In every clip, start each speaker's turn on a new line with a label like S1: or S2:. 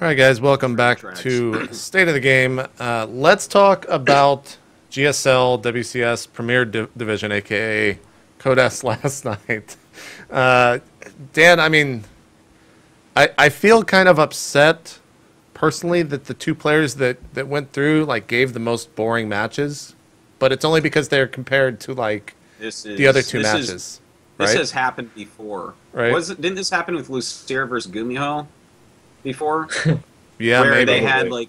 S1: All right, guys, welcome back to State of the Game. Uh, let's talk about GSL WCS Premier Di- Division, aka Code S last night. Uh, Dan, I mean, I I feel kind of upset personally that the two players that that went through like gave the most boring matches, but it's only because they're compared to like
S2: This is
S1: the other two
S2: this is-
S1: matches,
S2: this
S1: right?
S2: has happened before.
S1: Right.
S2: Was it, didn't this happen with Losira versus Gumiho before?
S1: yeah,
S2: where
S1: maybe.
S2: they had
S3: Probably.
S2: like,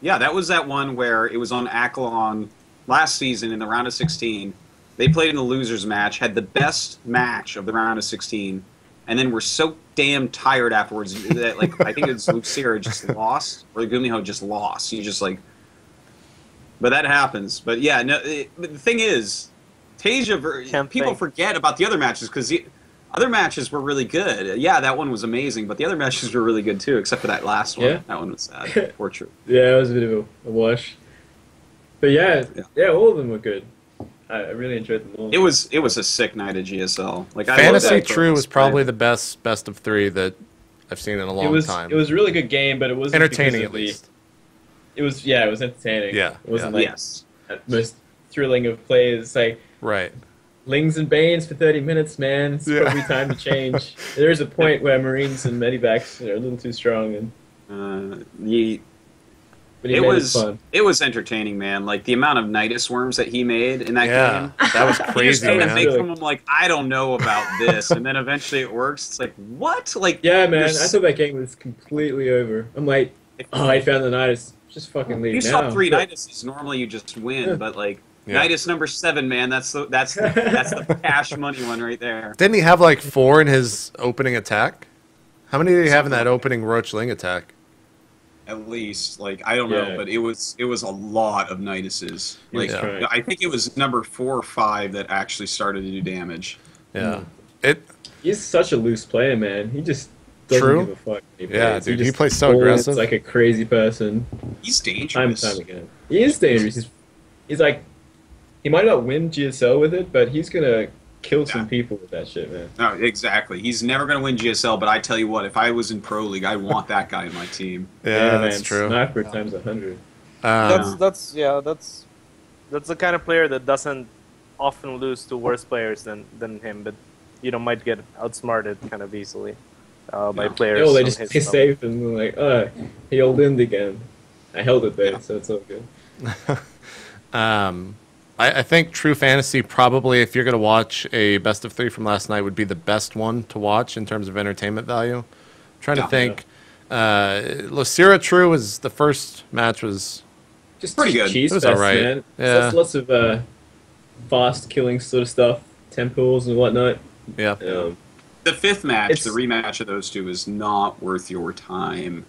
S2: yeah, that was that one where it was on Akilon last season in the round of 16. They played in the losers match, had the best match of the round of 16, and then were so damn tired afterwards that like I think it's Losira just lost or Gumiho just lost. You just like, but that happens. But yeah, no. It, but the thing is,
S3: TaeJa,
S2: people
S3: think.
S2: forget about the other matches because the other matches were really good. Yeah, that one was amazing, but the other matches were really good too, except for that last one.
S4: Yeah.
S2: That one was sad. Poor True.
S4: Yeah, it was a bit of a, a wash. But yeah,
S2: Yeah.
S4: yeah, all of them were good. I, I really enjoyed them all.
S2: It was it was a sick night at GSL. Like I
S1: Fantasy
S2: love that
S1: True was probably the best best of three that I've seen in a long
S4: it was
S1: time.
S4: it was a really good game, but it wasn't
S1: entertaining at
S4: of the-
S1: least.
S4: It was yeah, it was entertaining.
S1: Yeah,
S4: it wasn't
S1: yeah.
S4: like
S2: yes.
S4: the most thrilling of plays. Like
S1: Right.
S4: Lings and Banes for thirty minutes, man. It's
S1: Yeah.
S4: probably time to change. There's a point where Marines and Medivacs are a little too strong, and
S2: Uh, the,
S4: but he
S2: it was
S4: it
S2: it was entertaining, man. Like the amount of Nidus worms that he made in that
S1: Yeah,
S2: game.
S1: that was
S2: He just
S1: crazy,
S2: made a
S1: man.
S2: make from him like I don't know about this, and then eventually it works. It's like what? Like
S4: Yeah, man. I thought that game was completely over. I'm like, oh, I found the Nidus. Just fucking leave
S2: you
S4: now.
S2: saw three
S4: But-
S2: Niduses. Normally you just win,
S4: Yeah.
S2: but like
S1: Yeah.
S2: Nidus number seven, man. That's the that's the, that's the cash money one right there.
S1: Didn't he have like four in his opening attack? How many did he have in that opening Roachling attack?
S2: At least, like I don't
S4: Yeah.
S2: know, but it was it was a lot of Niduses.
S4: He
S2: Like
S4: trying.
S2: I think it was number four or five that actually started to do damage.
S1: Yeah.
S4: Hmm.
S1: It
S4: He's such a loose player, man. He just doesn't
S1: True.
S4: give a fuck. when he
S1: Yeah,
S4: plays.
S1: dude, he
S4: just
S1: plays so aggressive.
S4: like a crazy person.
S2: He's dangerous.
S4: Time and
S2: dangerous.
S4: time again. He is dangerous. He's, he's like, he might not win GSL with it, but he's gonna kill some
S2: Yeah.
S4: people with that shit, man.
S2: No, exactly. He's never going to win GSL, but I tell you what, if I was in pro league, I want that guy in my team.
S1: yeah, that's
S4: man.
S1: true.
S4: Sniper times a hundred.
S1: Um,
S3: That's that's yeah that's that's the kind of player that doesn't often lose to worse players than than him, but you know might get outsmarted kind of easily uh, by
S2: Yeah.
S3: players.
S4: Oh, they just
S3: his
S4: play safe and like, uh, he held in again. I held it there,
S2: Yeah.
S4: so it's all good.
S1: um, I, I think True Fantasy probably, if you're gonna watch a best of three from last night, would be the best one to watch in terms of entertainment value. I'm trying
S2: Yeah.
S1: to think. Uh, Losira True was the first match was
S4: Just
S2: Pretty good.
S4: Cheese
S1: It was
S4: fest,
S1: alright.
S4: man.
S1: Yeah.
S4: Lots, lots of uh, fast killing sort of stuff, temples and whatnot.
S1: yeah.
S4: Um,
S2: The fifth match,
S4: It's-
S2: the rematch of those two, is not worth your time.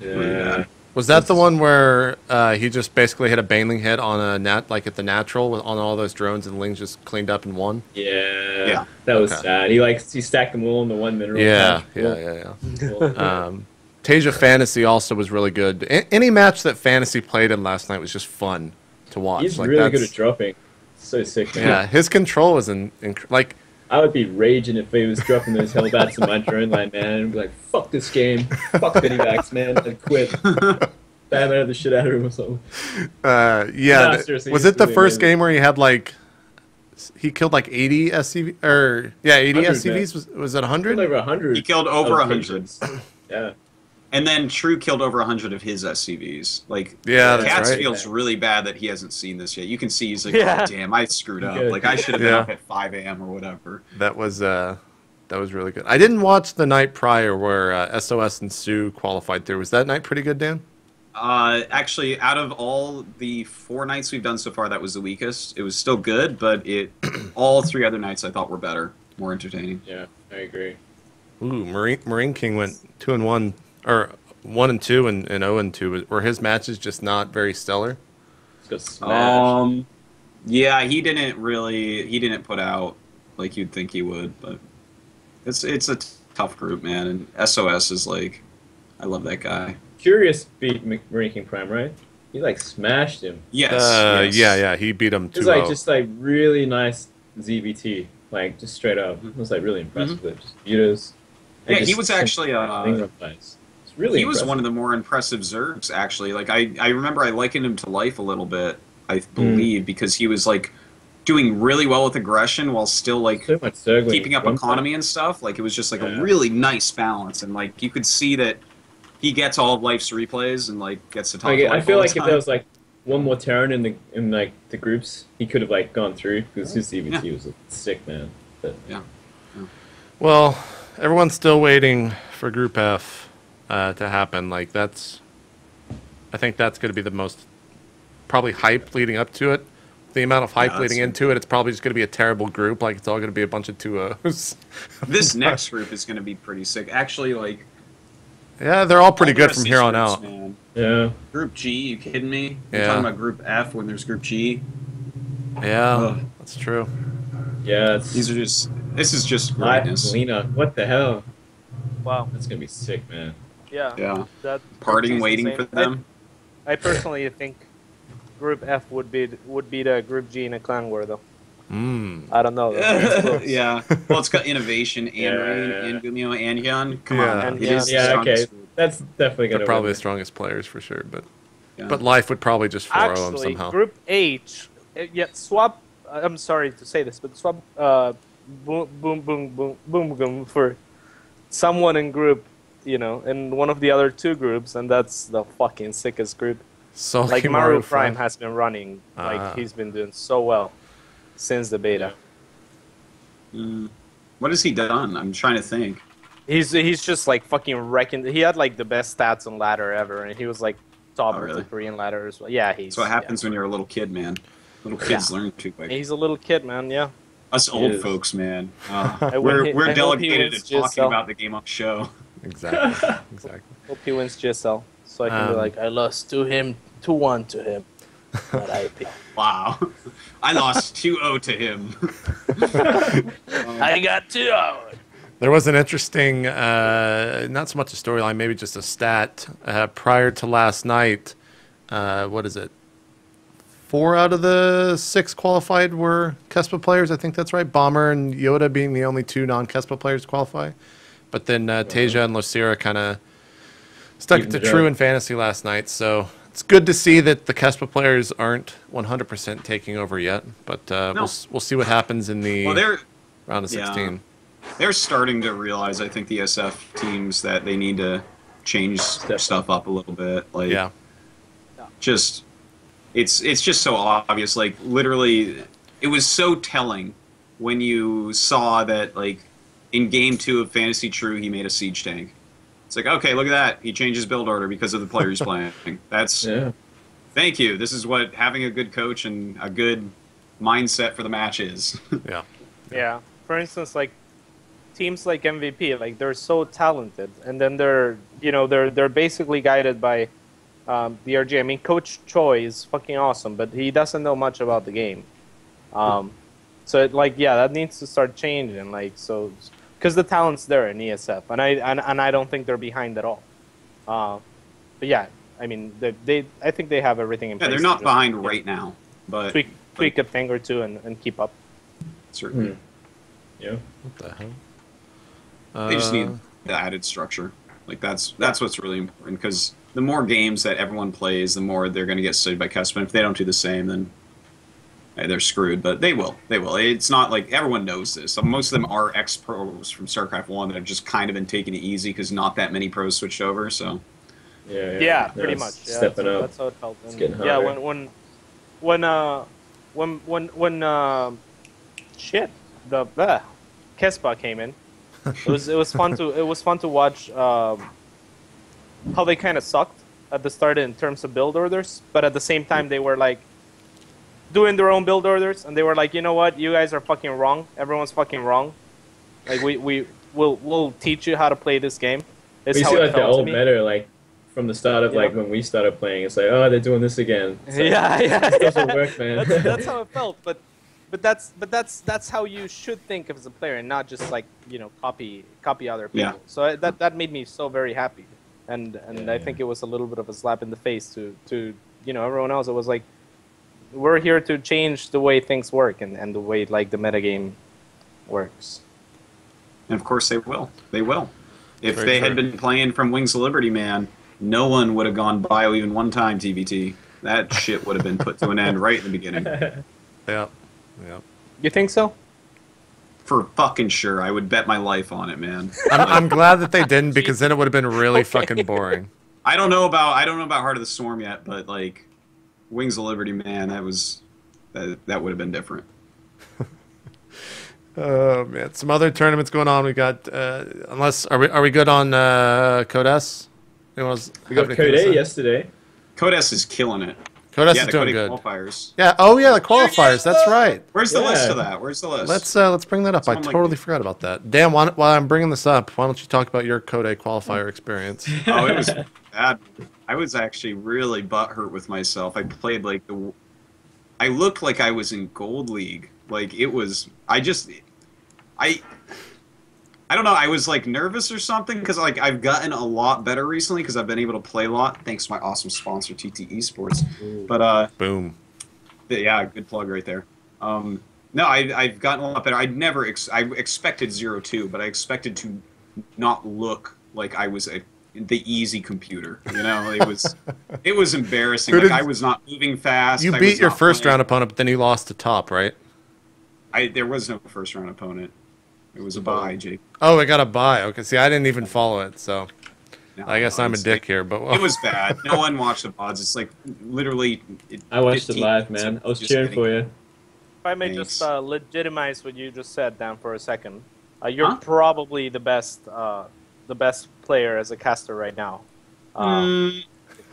S4: yeah.
S2: Yeah.
S1: Was that the one where uh, he just basically hit a Baneling hit on a nat like at the natural with, on all those drones and Lings just cleaned up and won?
S4: Yeah,
S2: Yeah.
S4: that was
S1: Okay.
S4: sad. He like he stacked them all in the one mineral.
S1: Yeah,
S4: pack.
S1: yeah, yeah,
S4: Well,
S1: yeah. Um, TaeJa Fantasy also was really good. A- any match that Fantasy played in last night was just fun to watch.
S4: he's
S1: like
S4: really good at dropping. So sick, man.
S1: Yeah, his control was in, inc- like
S4: I would be raging if he was dropping those hellbats in my drone line, man. I'd be like, "Fuck this game, fuck Biddyvax, man," I'd quit. Batman of the shit out of him or something.
S1: uh, yeah.
S4: No, seriously,
S1: was it the first
S4: amazing.
S1: game where he had like he killed like 80 SCV or yeah 80
S4: 100,
S1: SCVs? Was was it
S4: Killed
S1: 100?
S4: over hundred.
S2: He killed over a hundred,
S4: Yeah.
S2: And then True killed over a hundred of his SCVs. Like,
S1: Yeah, that's
S2: CatZ
S1: right.
S2: feels really bad that he hasn't seen this yet. You can see he's like,
S3: Yeah.
S2: oh, damn, I screwed up. Like, I should have been
S1: Yeah.
S2: up at 5 a.m. or whatever.
S1: That was uh that was really good. I didn't watch the night prior where uh, SOS and Sue qualified through. Was that night pretty good, Dan?
S2: Uh, actually, out of all the four nights we've done so far, that was the weakest. It was still good, but it all three other nights I thought were better, more entertaining.
S4: Yeah, I agree.
S1: Ooh, Marine Marine King went two and one, or one and two, and and zero and two. Were his matches just not very stellar?
S4: Just.
S2: Um, yeah, he didn't really. He didn't put out like you'd think he would, but it's it's a t- tough group, man. And SOS is like, I love that guy.
S4: Curious beat Mc- Marine King Prime, right? He like smashed him.
S2: Yes.
S1: uh,
S2: yes.
S1: yeah, yeah, he beat him
S4: It was like just like really nice ZVT, like just straight up.
S2: Mhm.
S4: I was like really impressed with it. Just Vitos. and
S2: Yeah, he was actually. Uh,
S4: Ingram plays. It's It's really
S2: he was one of the more impressive Zergs, actually. Like I, I remember I likened him to life a little bit. I hmm. believe because he was like doing really well with aggression while still like
S4: so much circling.
S2: keeping up
S4: One
S2: economy and stuff. Like it was just like
S4: Yeah.
S2: a really nice balance, and like you could see that he gets all of life's replays and like gets to talk.
S4: Like,
S2: to
S4: I feel
S2: all the
S4: like if there was like one more Terran in the in like the groups, he could have like gone through because his EVT
S2: Yeah.
S4: was a sick, man. But yeah.
S1: Well, everyone's still waiting for Group F uh, to happen. Like that's, I think that's going to be the most probably hype leading up to it. The amount of hype
S2: Yeah,
S1: leading into it, it's probably just going to be a terrible group. Like it's all going to be a bunch of two O's.
S2: this next group is going to be pretty sick. Actually, like
S1: yeah, they're all pretty
S2: all
S1: good from here
S2: these
S1: on
S2: groups,
S1: out.
S2: Man.
S4: yeah,
S2: Group G, you kidding me? You're
S1: Yeah.
S2: talking about Group F when there's Group G.
S1: Yeah,
S2: Ugh.
S1: that's true.
S4: yeah, it's
S2: These are just. This is just greatness.
S4: Lena. What the hell?
S3: Wow.
S4: That's gonna be sick, man.
S3: Yeah.
S2: Yeah,
S3: That
S2: parting waiting
S3: insane.
S2: for them.
S3: I, I personally think Group F would be would be the Group G in a clan war though.
S1: Mm.
S3: I don't know. though.
S2: Yeah. Well, it's got innovation and
S4: Yeah.
S2: Rain and Gumiho and Hyun. Come
S1: Yeah.
S2: on,
S3: And
S2: it
S3: Hyun.
S2: is the
S4: Yeah,
S2: strongest
S4: okay. That's definitely
S1: They're
S4: gonna
S1: probably
S4: win.
S1: the strongest players for sure, but
S2: Yeah.
S1: but life would probably just 4 them
S3: Actually,
S1: somehow.
S3: Group H, uh, yeah, swap. I'm sorry to say this, but swap uh, boom, boom, boom, boom, boom, boom for someone in group, you know, in one of the other two groups, and that's the fucking sickest group.
S1: So
S3: Like Maru Prime has been running,
S1: Ah.
S3: like he's been doing so well since the beta.
S2: Mm. What has he done? I'm trying to think.
S3: He's he's just like fucking wrecking. He had like the best stats on ladder ever, and he was like top
S2: Oh,
S3: of the Korean ladder as well. Yeah, he's.
S2: That's what happens when you're a little kid, man. Little kids learn too
S3: Yeah.
S2: quick.
S3: He's a little kid, man. Yeah.
S2: Us old
S4: is.
S2: folks, man. Uh, we're
S3: hope he- I
S2: we're delegated to talking
S3: GSL.
S2: about the game on show.
S1: Exactly. exactly.
S3: Hope he wins GSL, so I can be
S1: Um,
S3: like, I lost to him, two one to him. At IP.
S2: Wow. I lost 2-0 to him.
S3: I got two.
S1: There was an interesting, uh, not so much a storyline, maybe just a stat. Uh, prior to last night, uh, what is it? Four out of the six qualified were Kespa players. I think that's right. Bomber and Yoda being the only two non-Kespa players to qualify. But then uh, TaeJa and Losira kind of stuck it to true in fantasy last night. So it's good to see that the Kespa players aren't 100% taking over yet. But uh,
S2: No.
S1: we'll, we'll see what happens in the
S2: Well, they're
S1: round of
S2: yeah.
S1: 16.
S2: they're starting to realize, I think, the SF teams that they need to change stuff up a little bit. Like,
S1: Yeah.
S2: just it's it's just so obvious. Like, literally, it was so telling when you saw that, like, in game two of Fantasy True, he made a siege tank. It's like, okay, look at that. He changed his build order because of the player he's playing. That's
S4: Yeah.
S2: thank you. This is what having a good coach and a good mindset for the match is.
S1: Yeah.
S3: Yeah. For instance, like teams like MVP, like they're so talented, and then they're you know they're they're basically guided by um, BRG. I mean, Coach Choi is fucking awesome, but he doesn't know much about the game. Um, so it, like yeah, that needs to start changing. Like so, because the talent's there in ESF, and I and, and I don't think they're behind at all. Uh, but yeah, I mean they, they I think they have everything in
S2: yeah,
S3: place.
S2: they're
S3: to
S2: not
S3: just,
S2: behind
S3: yeah,
S2: right now, but
S3: Tweak tweak a thing or two and, and keep up.
S2: certainly.
S4: Hmm. Yeah.
S1: What the hell?
S2: They just
S1: Uh,
S2: need the added structure. Like that's that's what's really important because the more games that everyone plays, the more they're going to get studied by custom. If they don't do the same, then they're screwed. But they will. They will. It's not like everyone knows this. So most of them are ex pros from StarCraft One that have just kind of been taking it easy because not that many pros switched over. So
S4: Yeah.
S3: Yeah,
S4: No,
S3: pretty much. Yeah,
S4: stepping
S3: that's,
S4: up.
S3: That's how it felt.
S4: It's getting
S3: yeah,
S4: harder.
S3: when when when uh when when when uh, shit the uh, Kespa came in, it was it was fun to it was fun to watch um, how they kind of sucked at the start in terms of build orders, but at the same time they were like doing their own build orders, and they were like, you know what, you guys are fucking wrong. Everyone's fucking wrong. Like we we will we'll teach you how to play this game. It's
S4: We
S3: how
S4: see like the
S3: felt to
S4: old
S3: me.
S4: meta, like from the start of like when we started playing. It's like, oh, they're doing this again. It's like,
S3: yeah, yeah,
S4: It doesn't
S3: yeah.
S4: work, man.
S3: That's, that's how it felt, but but that's but that's that's how you should think as a player, and not just like you know copy copy other people.
S2: Yeah.
S3: So I, that that made me so very happy, and and
S4: Yeah,
S3: I
S4: yeah.
S3: think it was a little bit of a slap in the face to to you know everyone else. It was like we're here to change the way things work and, and the way like the metagame works.
S2: and of course they will. They will. If
S1: Very
S2: they
S1: true.
S2: had been playing from Wings of Liberty, man, no one would have gone bio even one time. TBT. That shit would have been put to an end right in the beginning.
S1: Yep. Yep.
S3: You think so?
S2: For fucking sure, I would bet my life on it, man.
S1: I'm, I'm glad that they didn't because then it would have been really fucking boring.
S2: I don't know about I don't know about Heart of the Swarm yet, but like Wings of Liberty, man, that was that, that would have been different.
S1: Oh man, some other tournaments going on. We got uh, unless are we are we good on uh, Code S? Anyone
S4: We got
S1: anything
S4: Code A yesterday.
S2: Code S is killing it.
S1: Code S
S2: yeah,
S1: is
S2: the
S1: doing
S2: Code
S1: good.
S2: qualifiers.
S1: Yeah. Oh yeah, the qualifiers. That's right.
S2: Where's the
S4: Yeah.
S2: list of that? Where's the list?
S1: Let's uh, let's bring that up. I
S2: Someone like
S1: totally
S2: me.
S1: forgot about that. Dan, why, while I'm bringing this up, why don't you talk about your Code A qualifier experience?
S2: oh, it was bad. I was actually really butthurt with myself. I played like the. I looked like I was in Gold League. Like it was. I just. I. I don't know. I was like nervous or something because like I've gotten a lot better recently because I've been able to play a lot thanks to my awesome sponsor TT Esports. But uh,
S1: Boom.
S2: yeah, good plug right there. Um, no, I, I've gotten a lot better. I never, ex- I expected zero two, but I expected to not look like I was a the easy computer. You know, it was, it was embarrassing.
S1: Who
S2: Like I was not moving fast.
S1: You
S2: I
S1: beat your first
S2: playing-
S1: round opponent, but then you lost to top, right?
S2: I there was no first round opponent. It was a buy, Jake.
S1: Oh, I got a buy. Okay, see, I didn't even follow it, so
S2: No,
S1: I guess
S2: no,
S1: I'm a dick
S2: like-
S1: here. But
S2: It was bad. No one watched the pods. It's like literally. It,
S4: I watched it live, man. I was cheering
S2: getting-
S4: for you.
S3: If I may
S2: Thanks.
S3: just uh, legitimize what you just said, Dan, for a second. Uh, you're
S2: Huh?
S3: probably the best, uh, the best player as a caster right now. Um,
S2: Mm,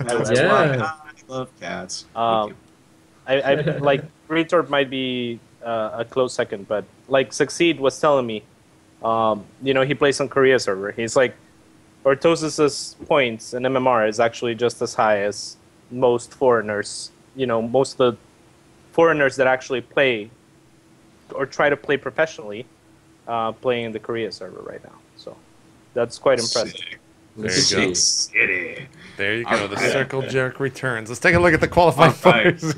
S2: that's
S4: Yeah.
S2: right. I love CatZ.
S3: Um. I, I like Retort might be uh, a close second, but like Succeed was telling me, um, you know, he plays on Korea server. He's like, Artosis's points in MMR is actually just as high as most foreigners. You know, most of the foreigners that actually play or try to play professionally, uh, playing in the Korea server right now. So that's quite impressive.
S2: Sick.
S1: There you go.
S2: Sick City.
S1: there you go.
S2: All
S1: The
S2: right.
S1: circle jerk returns. Let's take a look at the qualifying
S2: All right.
S1: fighters.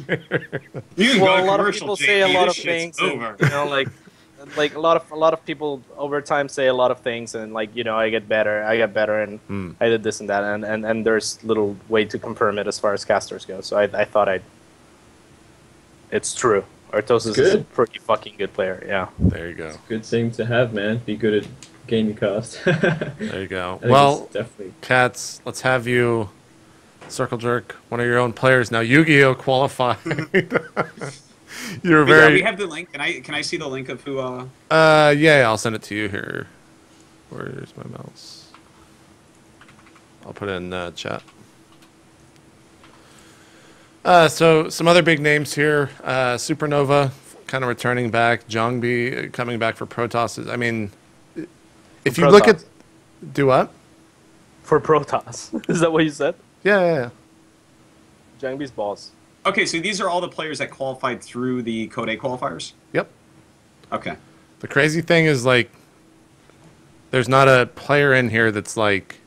S2: You
S3: well, a lot of
S2: commercial,
S3: people say a lot of things. and,
S2: Over.
S3: you know, like like a lot of a lot of people over time say a lot of things, and like you know, I get better, I get better, and
S1: Hmm.
S3: I did this and that, and, and and there's little way to confirm it as far as casters go. So I I thought I. It's true. Artosis is a pretty fucking good player. Yeah.
S1: There you go.
S4: Good thing to have, man. Be good at gaming cast.
S1: There you go. Well,
S4: definitely.
S1: CatZ, let's have you circle jerk one of your own players now. Yu-Gi-Oh qualified. You're
S2: But yeah, we have the link. Can I can I see the link of who? Uh,
S1: Uh, yeah, I'll send it to you here. Where's my mouse? I'll put it in uh, chat. Uh, so some other big names here: uh, Supernova, kind of returning back. Jangbi uh, coming back for Protoss. I mean, if you look at, do what?
S3: For Protoss, is that what you said?
S1: Yeah, yeah, yeah.
S3: Jangbi's balls.
S2: okay, so these are all the players that qualified through the Code A qualifiers.
S1: Yep.
S2: Okay.
S1: The crazy thing is like there's not a player in here that's like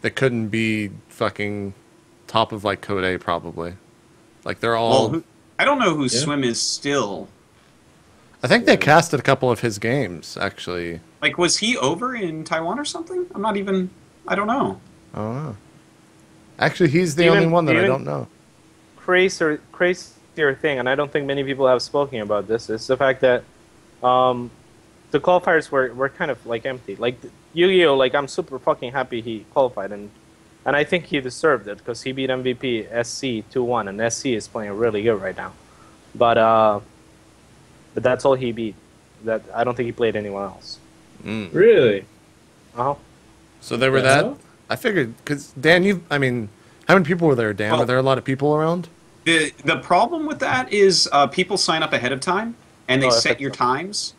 S1: that couldn't be fucking top of like code A probably. Like they're all
S2: Well, who, I don't know who
S4: Yeah.
S2: Swim is still.
S1: I think they casted a couple of his games actually.
S2: Like, was he over in Taiwan or something? I'm not even. I don't know.
S1: I don't. Actually he's the
S3: Even-
S1: only one that I don't know.
S3: crazier, crazier thing, and I don't think many people have spoken about this, is the fact that um, the qualifiers were, were kind of like empty. Like Yu-Gi-Oh, like I'm super fucking happy he qualified, and and I think he deserved it because he beat MVP SC 2-1, and SC is playing really good right now. But uh, but that's all he beat. That I don't think he played anyone else.
S1: Mm.
S4: Really?
S3: Uh-huh.
S1: So there were
S4: the
S1: that? I figured cuz Dan you I mean how many people were there Dan?
S2: Well-
S1: were there a lot of people around?
S2: The the problem with that is uh, people sign up ahead of time and they
S3: Oh,
S2: set your
S3: right.
S2: times,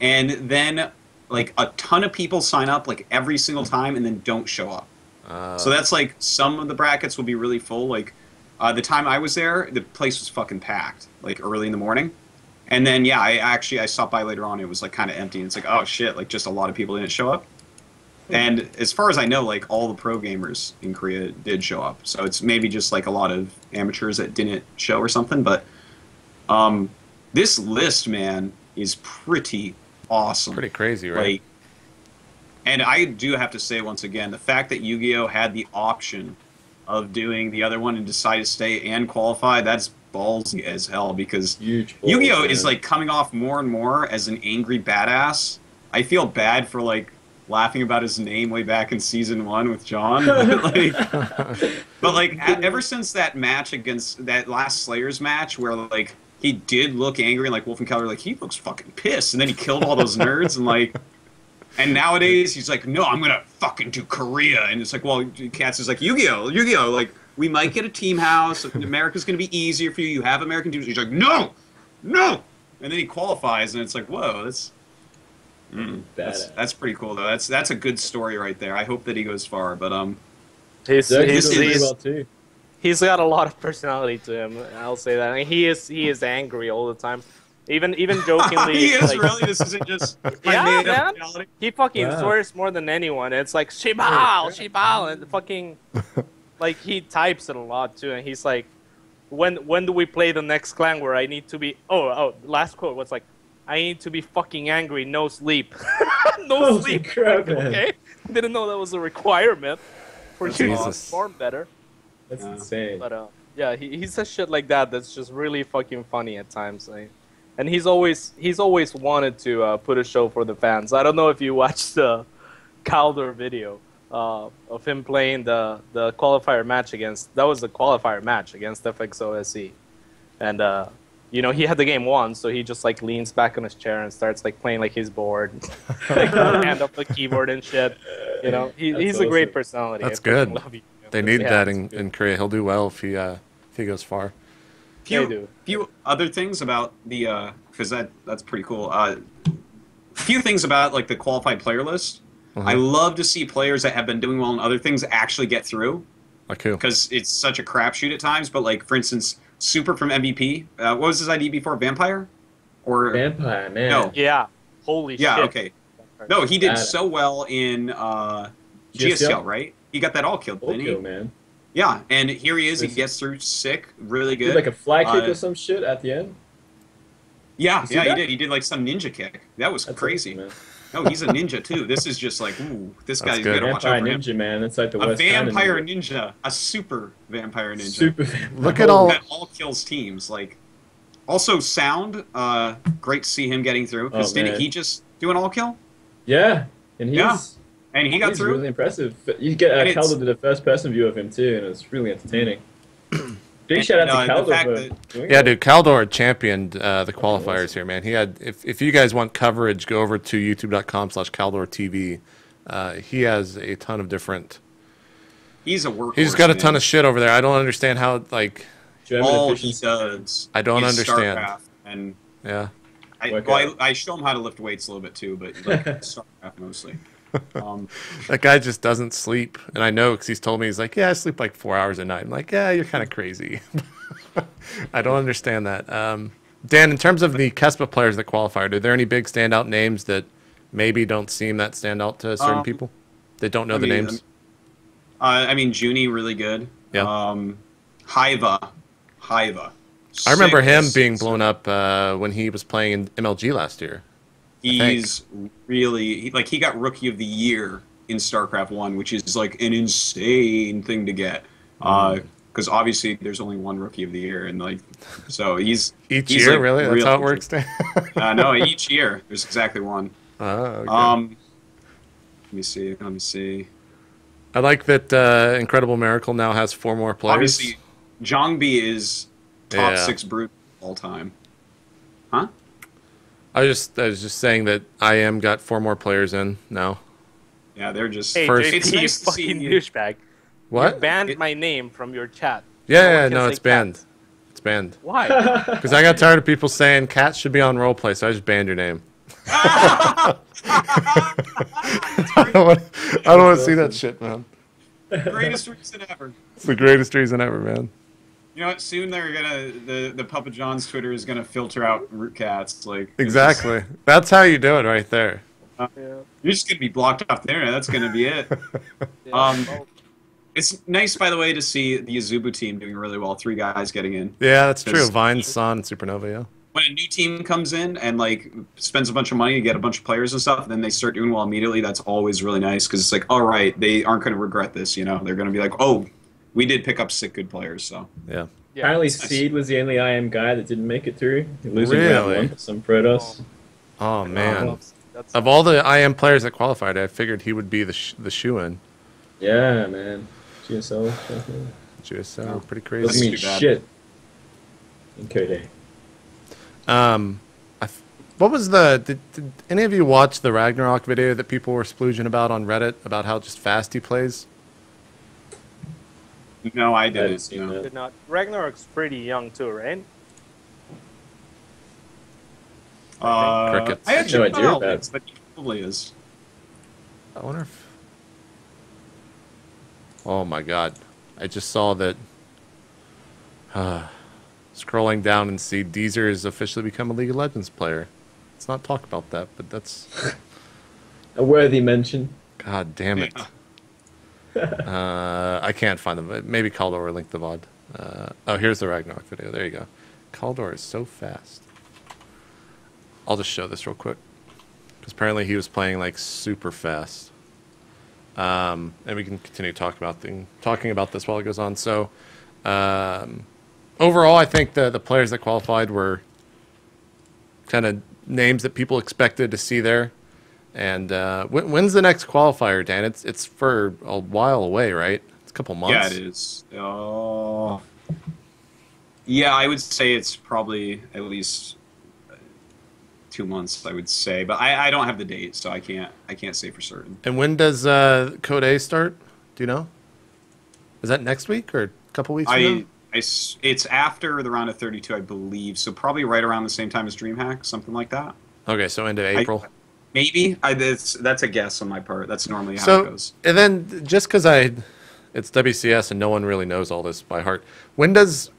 S2: and then like a ton of people sign up like every single time and then don't show up.
S1: Uh,
S2: So that's like some of the brackets will be really full. Like uh, the time I was there, the place was fucking packed, like early in the morning. And then yeah, I actually I stopped by later on. It was like kind of empty. And it's like oh shit, like just a lot of people didn't show up. And as far as I know, like all the pro gamers in Korea did show up. So it's maybe just like a lot of amateurs that didn't show or something. But um, this list, man, is pretty awesome.
S1: pretty crazy, right?
S2: Like, And I do have to say once again, the fact that Yu-Gi-Oh had the option of doing the other one and decide to stay and qualify, that's ballsy as hell because
S4: Huge. balls,
S2: Yu-Gi-Oh is like coming off more and more as an angry badass. I feel bad for like laughing about his name way back in season one with John, but like, but like a- ever since that match against that last Slayers match where like he did look angry and like Wolf and Keller like he looks fucking pissed and then he killed all those nerds and like. And nowadays he's like, no, I'm gonna fucking do Korea, and it's like, well, CatZ is like Yu-Gi-Oh, Yu-Gi-Oh, like we might get a team house. America's gonna be easier for you. You have American teams. He's like, no, no, and then he qualifies, and it's like, whoa, that's mm, that's, that's pretty cool though. That's that's a good story right there. I hope that he goes far, but um,
S3: He's,
S4: Zerg
S3: he's,
S4: did
S3: he's,
S4: well too.
S3: he's got a lot of personality to him. I'll say that. I mean, he is he is angry all the time. Even even jokingly,
S2: he is
S3: like,
S2: really. This isn't just
S3: Yeah,
S2: made-up
S3: man.
S2: reality.
S3: He fucking
S4: Wow.
S3: swears more than anyone. It's like Shibao, Shibao, and the fucking like he types it a lot too. And he's like, when when do we play the next clan where I need to be? Oh oh, last quote was like, I need to be fucking angry, no sleep, no
S4: Holy
S3: sleep.
S4: crap, man.
S3: Okay, didn't know that was a requirement for you to perform better.
S4: That's
S2: Yeah.
S4: insane.
S3: But uh, yeah, he, he says shit like that. That's just really fucking funny at times. Like, and he's always he's always wanted to uh, put a show for the fans. I don't know if you watched the Caldor video uh, of him playing the the qualifier match against. That was the qualifier match against FXOSE, and uh, you know he had the game won, so he just like leans back on his chair and starts like playing like he's bored, like hand up the keyboard and shit. You know, he,
S4: That's
S3: he's a great personality.
S1: That's
S3: I
S1: good.
S3: love you.
S1: They
S3: Yeah,
S1: need that in, in Korea. He'll do well if he uh, if he goes far.
S3: They
S2: few,
S3: do.
S2: few other things about the because that that's pretty cool. Uh, few things about like the qualified player list.
S1: Mhm.
S2: I love to see players that have been doing well in other things actually get through
S1: Like who?
S2: because it's such a crapshoot at times. But like for instance, Super from MVP. Uh, what was his ID before Vampire? Or
S4: Vampire, man.
S2: No.
S3: Yeah. Holy
S2: yeah,
S3: shit.
S2: okay. No, he did so well in uh,
S4: GSL?
S2: GSL, right? He got that all killed,
S4: Full
S2: didn't he?
S4: kill, man.
S2: Yeah, and here he is. He gets through sick, really
S4: Did
S2: good.
S4: like a fly kick
S2: Uh,
S4: or some shit at the end.
S2: yeah,
S4: You see
S2: yeah, he did. He did like some ninja kick. That was
S4: That's
S2: crazy.
S4: awesome, man.
S2: No, he's a ninja too. This is just like, ooh, this
S1: That's
S2: guy's
S1: good.
S2: gotta watch
S4: Vampire
S2: out for him.
S4: ninja, man. That's like the
S2: A
S4: worst kind of
S2: vampire
S4: ninja.
S2: ninja, a super vampire ninja
S4: Super vampire.
S1: Look at all-
S2: that all kills teams. Like, also sound. Uh, great to see him getting through because
S4: Oh,
S2: didn't
S4: man.
S2: he just do an all kill?
S4: Yeah, and he's
S2: Yeah, And he got
S4: he's
S2: through.
S4: really impressive. You get
S2: And
S4: uh,
S2: it's-
S4: Caldor did a first person view of him too, and it's really entertaining. Big shout out
S2: No,
S4: to
S2: and the
S4: Caldor
S2: fact that-
S1: Yeah, dude, Caldor championed uh, the qualifiers here, man. He had. If if you guys want coverage, go over to youtube.com/slash Caldor TV. Uh, he has a ton of different.
S2: He's a workhorse.
S1: He's got a ton
S2: man.
S1: of shit over there. I don't understand how. Like,
S2: all he does.
S1: I don't
S2: is
S1: understand.
S2: And
S1: yeah,
S2: I, well. I, I show him how to lift weights a little bit too, but like StarCraft mostly. Um,
S1: that guy just doesn't sleep, and I know because he's told me he's like, yeah, I sleep like four hours a night. I'm like, yeah, you're kind of crazy. I don't understand that. Um, Dan, in terms of the Kespa players that qualified, are there any big standout names that maybe don't seem that standout to certain
S2: Um,
S1: people that don't know
S2: I
S1: the
S2: mean,
S1: names?
S2: uh, I mean, Junie really good.
S1: Yeah.
S2: Um, Hiva, Hiva.
S1: I remember him being blown up uh, when he was playing in MLG last year.
S2: He's really he, like he got Rookie of the Year in StarCraft One, which is like an insane thing to get.
S1: Mm.
S2: Because obviously there's only one Rookie of the Year, and like so he's
S1: Each
S2: He's,
S1: year,
S2: like,
S1: really? That's how it works,
S2: uh, no each year there's exactly one.
S1: oh, okay.
S2: Um, let me see. Let me see.
S1: I like that uh, Incredible Miracle now has four more players.
S2: Obviously, Jangbi is top
S1: Yeah.
S2: six brute all time. Huh?
S1: I was just I was just saying that I am got four more players in now.
S2: Yeah, they're just.
S3: Hey,
S1: First-
S3: JP,
S2: It's
S3: you
S2: nice to
S3: fucking
S2: see-
S3: douchebag.
S1: What?
S3: You banned
S2: It-
S3: my name from your chat.
S1: Yeah,
S3: No
S1: yeah, no,
S3: say
S1: it's banned.
S3: cat.
S1: It's banned.
S3: Why?
S1: Because I got tired of people saying CatZ should be on roleplay, so I just banned your name. I don't want, I don't want to see that shit, man.
S2: greatest reason ever.
S1: It's the greatest reason ever, man.
S2: You know what? Soon they're gonna the the Papa John's Twitter is gonna filter out root CatZ. Like it's
S1: Exactly. That's how you do it right there.
S3: yeah.
S2: you're just gonna be blocked off there. That's gonna be it.
S3: yeah.
S2: Um, It's nice, by the way, to see the Azubu team doing really well. Three guys getting in.
S1: Yeah, that's true.
S2: Because-
S1: Vine, Sun, Supernova, yeah.
S2: when a new team comes in and like spends a bunch of money to get a bunch of players and stuff, and then they start doing well immediately. That's always really nice because it's like, all right, they aren't going to regret this. You know, they're going to be like, oh, we did pick up sick good players. So
S1: Yeah.
S3: Yeah.
S4: Apparently,
S2: Nice.
S4: Seed was the only IM guy that didn't make it through, losing
S1: Really?
S4: round one to some Protoss.
S1: Oh man.
S3: Well, that's
S1: Of all the IM players that qualified, I figured he would be the sh- the shoe in.
S4: Yeah, man. GSL. definitely.
S1: GSL,
S2: Oh.
S1: pretty
S4: Doesn't
S1: crazy.
S4: mean shit. In Code
S1: Um, I f- what was the? Did, did any of you watch the Ragnarok video that people were splooging about on Reddit about how just fast he plays?
S2: No, I
S4: I
S2: didn't.
S4: didn't see
S2: no.
S4: that.
S3: did not. Ragnarok's pretty young too, right?
S2: Uh,
S1: Crickets.
S2: I actually
S4: No
S2: don't
S4: idea
S2: know,
S4: about-
S2: but he probably is.
S1: I wonder if. Oh my god! I just saw that. Uh, scrolling down and see Deezer has officially become a League of Legends player. Let's not talk about that, but that's
S4: A worthy mention.
S1: God damn it. uh, I can't find them. Maybe Caldor will link the VOD. Uh, oh, here's the Ragnarok video. There you go. Caldor is so fast. I'll just show this real quick. Because apparently he was playing like super fast. Um, and we can continue talk about talking about this while it goes on. So, um, overall, I think the, the players that qualified were kind of names that people expected to see there. And uh, when, when's the next qualifier, Dan? It's it's for a while away, right? It's a couple months.
S2: Yeah, it is. Oh. Yeah, I would say it's probably at least uh, two months. I would say, but I, I don't have the date, so I can't I can't say for certain.
S1: And when does uh, Code A start? Do you know? Is that next week or a couple weeks?
S2: I,
S1: now?
S2: I it's after the round of 32, I believe. So probably right around the same time as DreamHack, something like that.
S1: Okay, so end of April.
S2: Maybe. I, that's, that's a guess on my part. That's normally how it
S1: so
S2: goes.
S1: and then just because I, it's WCS and no one really knows all this by heart. When does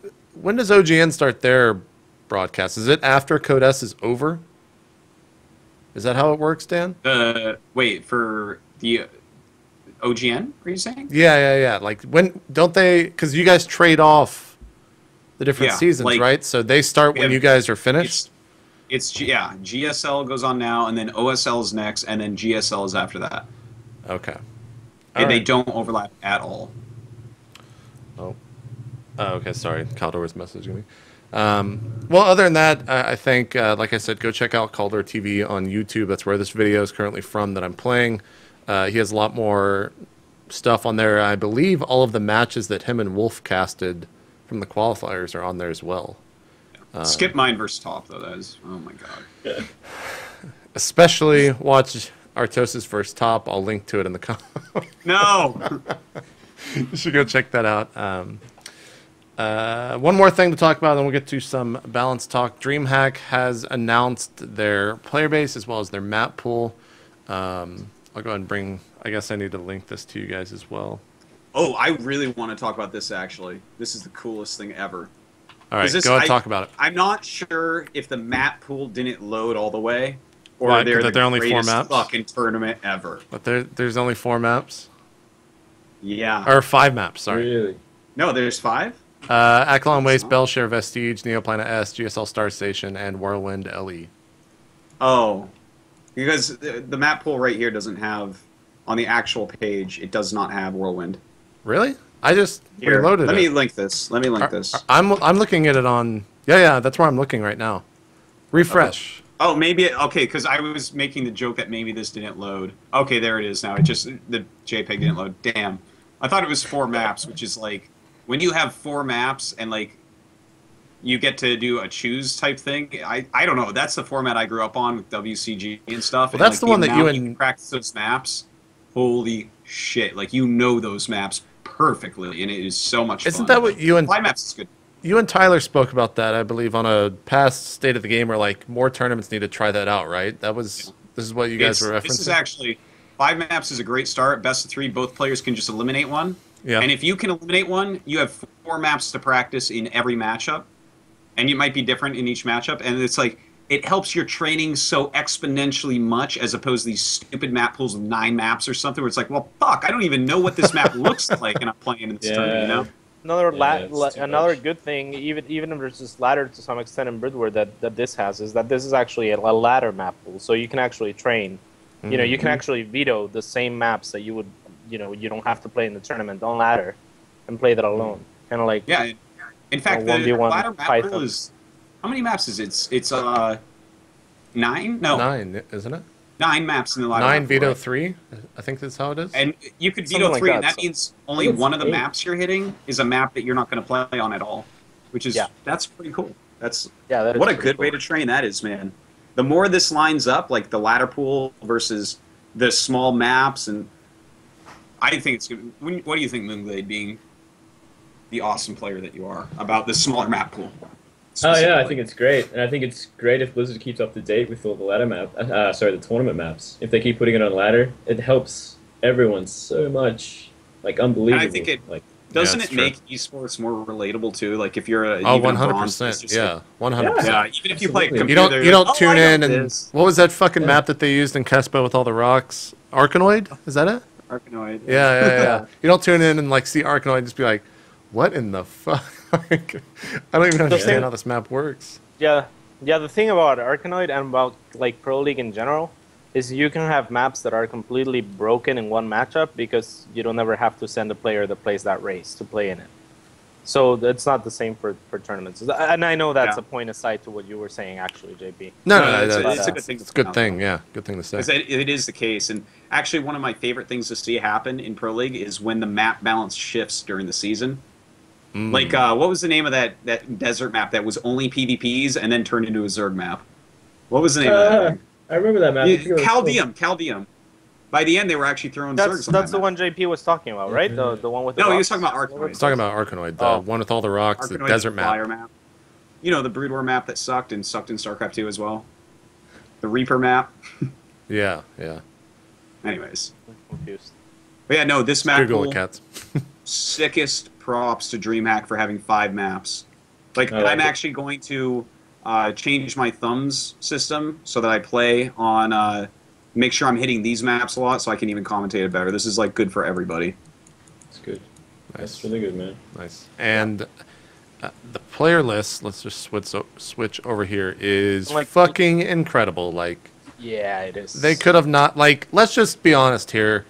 S1: when does OGN start their broadcast? Is it after Code S is over? Is that how it works, Dan?
S2: Uh, wait for the OGN. Are you saying?
S1: Yeah, yeah, yeah. Like when don't they? Because you guys trade off the different
S2: Yeah,
S1: seasons,
S2: like-
S1: right? So they start when
S2: Yeah,
S1: you guys are finished.
S2: It's yeah. GSL goes on now, and then OSL is next, and then GSL is after that.
S1: Okay.
S2: And they don't overlap at all.
S1: Oh. Oh, okay. Sorry. Caldor was messaging me. Um, well, other than that, I, I think, uh, like I said, go check out Caldor TV on YouTube. That's where this video is currently from that I'm playing. Uh, he has a lot more stuff on there. I believe all of the matches that him and Wolf casted from the qualifiers are on there as well. Uh,
S2: Skip mine versus top though. That is oh my god.
S1: Especially watch Artosis first top. I'll link to it in the comments.
S2: No.
S1: you should go check that out. Um, uh, one more thing to talk about, then we'll get to some balance talk. DreamHack has announced their player base as well as their map pool. Um, I'll go ahead and bring. I guess I need to link this to you guys as well.
S2: oh, I really want to talk about this. Actually, this is the coolest thing ever.
S1: All right,
S2: this-
S1: go ahead and
S2: I-
S1: talk about it.
S2: I'm not sure if the map pool didn't load all the way, or
S1: Why,
S2: they're
S1: that
S2: the
S1: there are only four
S2: greatest
S1: maps?
S2: fucking tournament ever.
S1: But there, there's only four maps
S2: Yeah.
S1: or five maps. Sorry.
S4: Really?
S2: No, there's five.
S1: Uh, Akilon Waste,
S2: not.
S1: Bel'Shir, Vestige, Neoplanet S, GSL Star Station, and Whirlwind E. LE.
S2: Oh, because the, the map pool right here doesn't have on the actual page. It does not have whirlwind.
S1: Really? I just
S2: Here,
S1: reloaded
S2: let
S1: it.
S2: me link this. Let me link
S1: Are-
S2: this.
S1: are- I'm I'm looking at it on. Yeah, yeah, that's where I'm looking right now. Refresh.
S2: Oh, oh maybe it, okay, because I was making the joke that maybe this didn't load. Okay, there it is now. It just the JPEG didn't load. Damn, I thought it was four maps, which is like when you have four maps and like you get to do a choose type thing. I I don't know. That's the format I grew up on with WCG and stuff.
S1: Well,
S2: and,
S1: that's
S2: like,
S1: the one that you and-
S2: can practice those maps. Holy shit! Like you know those maps perfectly, and it is so much.
S1: Isn't
S2: fun.
S1: that what you and
S2: maps is good.
S1: you and Tyler spoke about that? I believe on a past state of the game, where like more tournaments need to try that out, right? That was this is what you guys
S2: It's-
S1: were
S2: This is
S1: referencing.
S2: actually five maps is a great start. Best of three, both players can just eliminate one.
S1: yeah.
S2: And if you can eliminate one, you have four maps to practice in every matchup, and it might be different in each matchup. And it's like it helps your training so exponentially much, as opposed to these stupid map pools of nine maps or something, where it's like, well, fuck, I don't even know what this map looks like, and I'm playing in this tournament. You know?
S3: Another
S4: Yeah,
S3: la- la- another
S4: much.
S3: good thing, even even if there's this ladder to some extent in Broodwar that, that this has, is that this is actually a, a ladder map pool, so you can actually train. You know, you can
S2: Mhm.
S3: actually veto the same maps that you would, you know, you don't have to play in the tournament on ladder, and play that alone. Kind of like
S2: Yeah. In, in fact,
S3: Or
S2: the
S3: 1v1
S2: ladder map
S3: Python.
S2: rule is how many maps is it? It's, it's uh nine? No, nine,
S1: Nine, isn't it?
S2: Nine maps in the ladder.
S1: Nine veto
S2: right?
S1: three. I think that's how it is.
S2: And you could
S3: Something
S2: veto
S3: like
S2: three,
S3: that,
S2: and that
S3: so-
S2: means only one of the
S4: eight.
S2: maps you're hitting is a map that you're not going to play on at all, which is
S3: Yeah.
S2: that's pretty cool. That's
S3: yeah, that is
S2: what a
S3: pretty
S2: good way to train that is, man. The more this lines up, like the ladder pool versus the small maps, and I think it's good. When- What do you think, Moonglade, being the awesome player that you are, about this smaller map pool?
S4: Oh yeah, I think it's great, and I think it's great if Blizzard keeps up to date with all the ladder map. Uh, uh, sorry, the tournament maps. If they keep putting it on ladder, it helps everyone so much. Like unbelievable.
S2: I think it-
S4: like
S2: Doesn't
S1: Yeah,
S2: it
S1: it's
S2: make esports more relatable too? Like if you're a
S1: oh,
S2: even a
S1: one hundred
S2: bronze,
S1: percent. Yeah, one hundred percent yeah.
S2: Even if you play,
S4: Absolutely.
S2: computer,
S1: You don't you don't
S2: like,
S1: tune
S2: oh,
S1: in and
S2: this.
S1: what was that fucking
S4: Yeah.
S1: map that they used in Kespa with all the rocks? Arkanoid? Is that it?
S2: Arkanoid.
S1: Yeah, yeah, yeah.
S3: Yeah.
S1: You don't tune in and like see Arkanoid and just be like, what in the fuck? Like, I don't even understand
S3: thing-
S1: how this map works.
S3: Yeah, yeah. The thing about Arkanoid and about like Pro League in general is you can have maps that are completely broken in one matchup because you don't ever have to send a player that plays that race to play in it. So it's not the same for, for tournaments. And I know that's
S2: Yeah.
S3: a point aside to what you were saying, actually, JP.
S1: No,
S2: No,
S1: no,
S2: it's,
S1: no,
S2: a, it's a good uh, thing.
S1: it's a good thing. Yeah, good thing to say.
S2: It, it is the case, and actually, one of my favorite things to see happen in pro league is when the map balance shifts during the season.
S1: Mm.
S2: Like, uh, what was the name of that that desert map that was only PvPs and then turned into a Zerg map? What was the name of
S4: Uh,
S2: that?
S4: I remember that map. I
S2: Yeah,
S4: think it was called-
S2: Caldeum, Caldeum. By the end, they were actually throwing
S3: That's
S2: Zergs on
S3: that's
S2: that
S3: the
S2: map.
S3: one JP was talking about, right? The the one with the
S2: No, he was talking about
S3: What
S2: Arkanoid.
S3: was
S1: He's talking about Arkanoid, the
S3: Oh.
S1: one with all the rocks, the desert
S2: the
S1: map.
S2: flyer map. You know the Brood War map that sucked and sucked in StarCraft 2 as well. The Reaper map.
S1: Yeah, yeah.
S2: Anyways,
S3: I'm confused.
S2: but yeah, no, this map
S1: Google
S2: pool,
S1: CatZ.
S2: sickest props to DreamHack for having five maps. Like,
S4: I like
S2: I'm
S4: it.
S2: actually going to uh, change my thumbs system so that I play on. Uh, make sure I'm hitting these maps a lot so I can even commentate it better. This is like good for everybody.
S4: It's good. That's really good, man.
S1: nice. And uh, the player list, let's just switch o- switch over here, is
S3: Like-
S1: fucking incredible. Like
S3: Yeah, it is.
S1: they could have not. Like, let's just be honest here.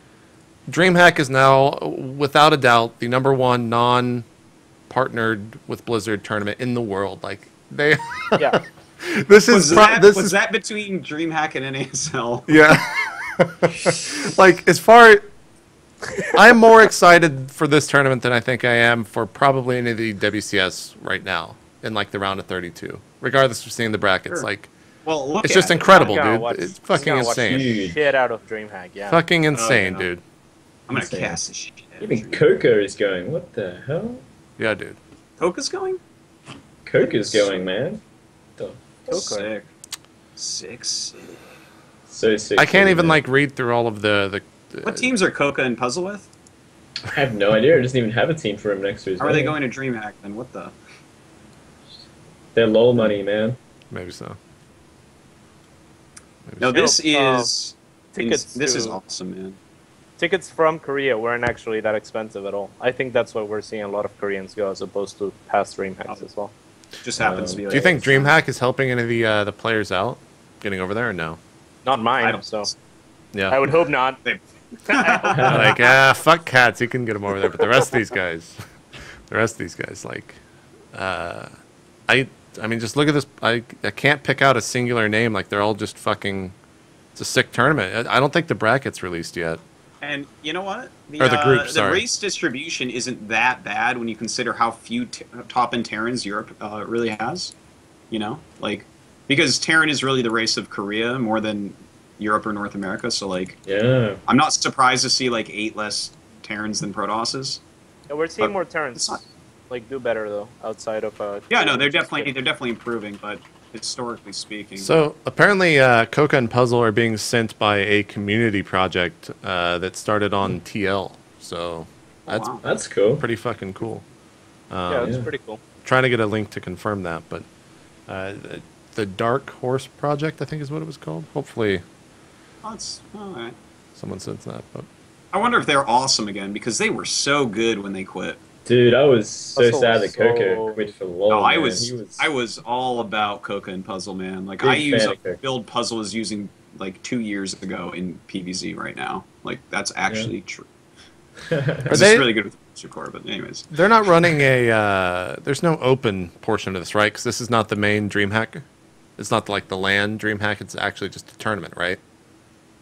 S1: DreamHack is now, without a doubt, the number one non-partnered with Blizzard tournament in the world. Like they,
S3: Yeah.
S1: this is
S2: Was,
S1: pro-
S2: that,
S1: this
S2: was
S1: is
S2: that between DreamHack and NASL?
S1: Yeah. like as far I'm more excited for this tournament than I think I am for probably any of the WCS right now in like the round of 32. Regardless of seeing the brackets,
S2: Sure.
S1: like
S2: Well, look
S1: it's just
S2: it.
S1: incredible, dude.
S3: watch-
S1: it's fucking insane.
S3: Shit out of DreamHack, yeah.
S1: Fucking oh, insane,
S2: yeah.
S1: dude.
S2: I'm gonna cast this shit. out of
S4: Even
S2: DreamHack.
S4: Coco is going. What the hell?
S1: Yeah, dude.
S2: Coca's going?
S4: Coco's going, man. The-
S3: Coca.
S2: Sick. Sick, sick.
S4: So sick.
S1: I can't even
S4: man.
S1: like read through all of the the.
S2: What teams are Coca and Puzzle with?
S4: I have no idea. It doesn't even have a team for him next to his
S2: How are they going to DreamHack then? What the?
S4: They're lol money, man.
S1: Maybe so. Maybe
S2: No,
S1: so.
S2: this
S3: uh,
S2: is
S3: tickets
S2: this is awesome, man.
S3: Tickets from Korea weren't actually that expensive at all. I think that's why we're seeing a lot of Koreans go as opposed to past DreamHacks as well.
S2: Just happens to be.
S4: Um,
S2: Like,
S1: Do you think DreamHack is helping any of the uh, the players out getting over there or no?
S3: Not mine, so
S1: Yeah.
S3: I would hope not.
S2: They-
S1: like ah fuck CatZ he can get them over there but the rest of these guys the rest of these guys like uh i i mean just look at this i i can't pick out a singular name like they're all just fucking it's a sick tournament i, I don't think the brackets released yet
S2: And you know what? The,
S1: Or the group,
S2: uh,
S1: sorry.
S2: the race distribution isn't that bad when you consider how few t- top end Terrans Europe uh, really has. You know, like because Terran is really the race of Korea more than Europe or North America. So like,
S4: Yeah.
S2: I'm not surprised to see like eight less Terrans than Protosses.
S3: Yeah, we're seeing
S2: But
S3: more
S2: it's not-
S3: like do better though outside of uh
S2: Yeah, no, they're definitely they're definitely improving, but historically speaking,
S1: so apparently uh coca and puzzle are being sent by a community project uh that started on tl so
S2: Oh,
S1: that's
S2: wow.
S4: That's cool.
S1: pretty fucking cool um,
S3: Yeah, it's
S4: Yeah.
S3: pretty cool.
S1: trying to get a link to confirm that, but uh, the, the Dark Horse Project, I think, is what it was called. Hopefully,
S2: Oh, it's all right.
S1: someone says that. But
S2: I wonder if they're awesome again because they were so good when they quit.
S4: Dude, I was so
S3: Puzzle
S4: sad
S3: was
S4: that Coco
S3: so-
S4: quit for LOL.
S2: Oh, I was,
S4: was
S2: I was all about Coca and Puzzle Man. Like I use
S4: fan
S2: a build puzzle is using like two years ago in PVZ right now. Like that's actually true.
S1: Are
S2: It's
S1: they-
S2: just really good with Monster Core, but anyways.
S1: They're not running a. Uh, there's no open portion of this, right? Because this is not the main DreamHack. It's not like the land DreamHack. It's actually just a tournament, right?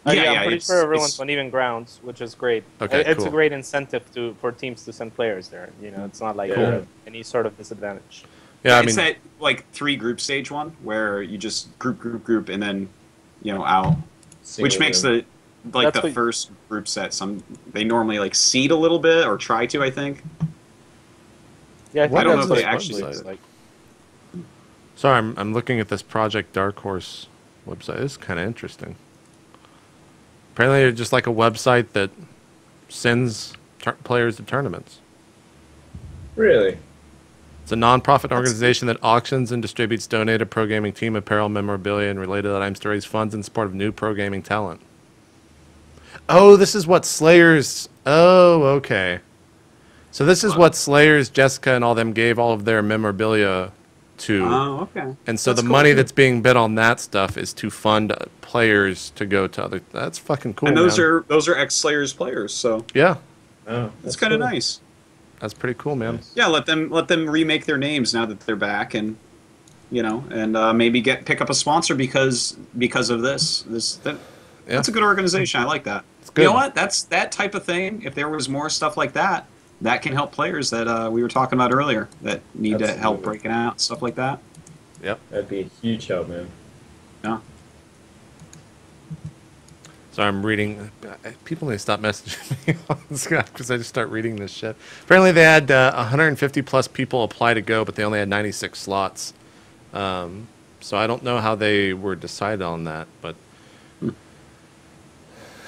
S3: Uh,
S2: Yeah,
S3: yeah,
S2: yeah,
S3: I'm pretty
S2: it's-
S3: sure everyone's on even grounds, which is great.
S1: Okay,
S3: it's
S1: cool.
S3: a great incentive to for teams to send players there. You know, it's not like
S4: Cool.
S3: you're any sort of disadvantage.
S1: Yeah, I
S2: it's
S1: mean,
S2: that like three group stage one where you just group, group, group, and then you know out, which makes the like
S3: That's
S2: the
S3: what-
S2: first group set. Some they normally like seed a little bit or try to. I think.
S3: Yeah, I, think
S2: I don't know if they actually-
S3: looks like.
S1: sorry, I'm, I'm looking at this Project Dark Horse website. It's kind of interesting. Apparently, it's just like a website that sends tur- players to tournaments.
S4: Really?
S1: It's a non-profit organization that auctions and distributes donated pro gaming team apparel, memorabilia, and related items to raise funds in support of new pro gaming talent. Oh, this is what Slayers. Oh, okay. So this is what Slayers, Jessica, and all them gave all of their memorabilia to,
S2: Oh, okay.
S1: and so
S2: that's
S1: the
S2: cool,
S1: money
S2: too.
S1: that's being bid on that stuff is to fund uh, players to go to other. That's fucking cool.
S2: and those
S1: man.
S2: are those are ex Slayers players, so
S1: yeah,
S4: Oh,
S2: that's kind of
S4: cool.
S2: nice.
S1: that's pretty cool, man.
S2: Yeah, let them let them remake their names now that they're back, and you know, and uh, maybe get pick up a sponsor because because of this. This that,
S1: Yeah.
S2: that's a good organization. I like that.
S1: It's good.
S2: You know what? That's that type of thing. If there was more stuff like that, that can help players that uh, we were talking about earlier that need to help breaking out stuff like that.
S1: Yep.
S4: That'd be a huge help, man.
S2: Yeah.
S1: So I'm reading. People need to stop messaging me on Skype because I just start reading this shit. Apparently, they had uh, 150 plus people apply to go, but they only had 96 slots. Um, so I don't know how they were decided on that, but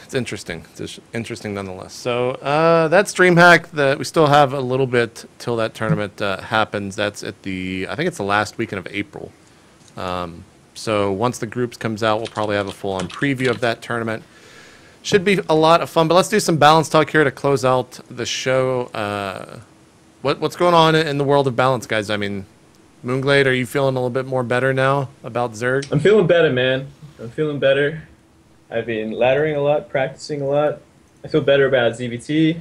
S1: it's interesting. It's interesting nonetheless. So uh, that's DreamHack. That we still have a little bit till that tournament uh, happens. That's at the I think it's the last weekend of April. Um, so once the groups comes out, we'll probably have a full-on preview of that tournament. Should be a lot of fun. But let's do some balance talk here to close out the show. Uh, what what's going on in the world of balance, guys? I mean, Moonglade, are you feeling a little bit more better now about Zerg?
S4: I'm feeling better, man. I'm feeling better. I've been laddering a lot, practicing a lot. I feel better about ZVT.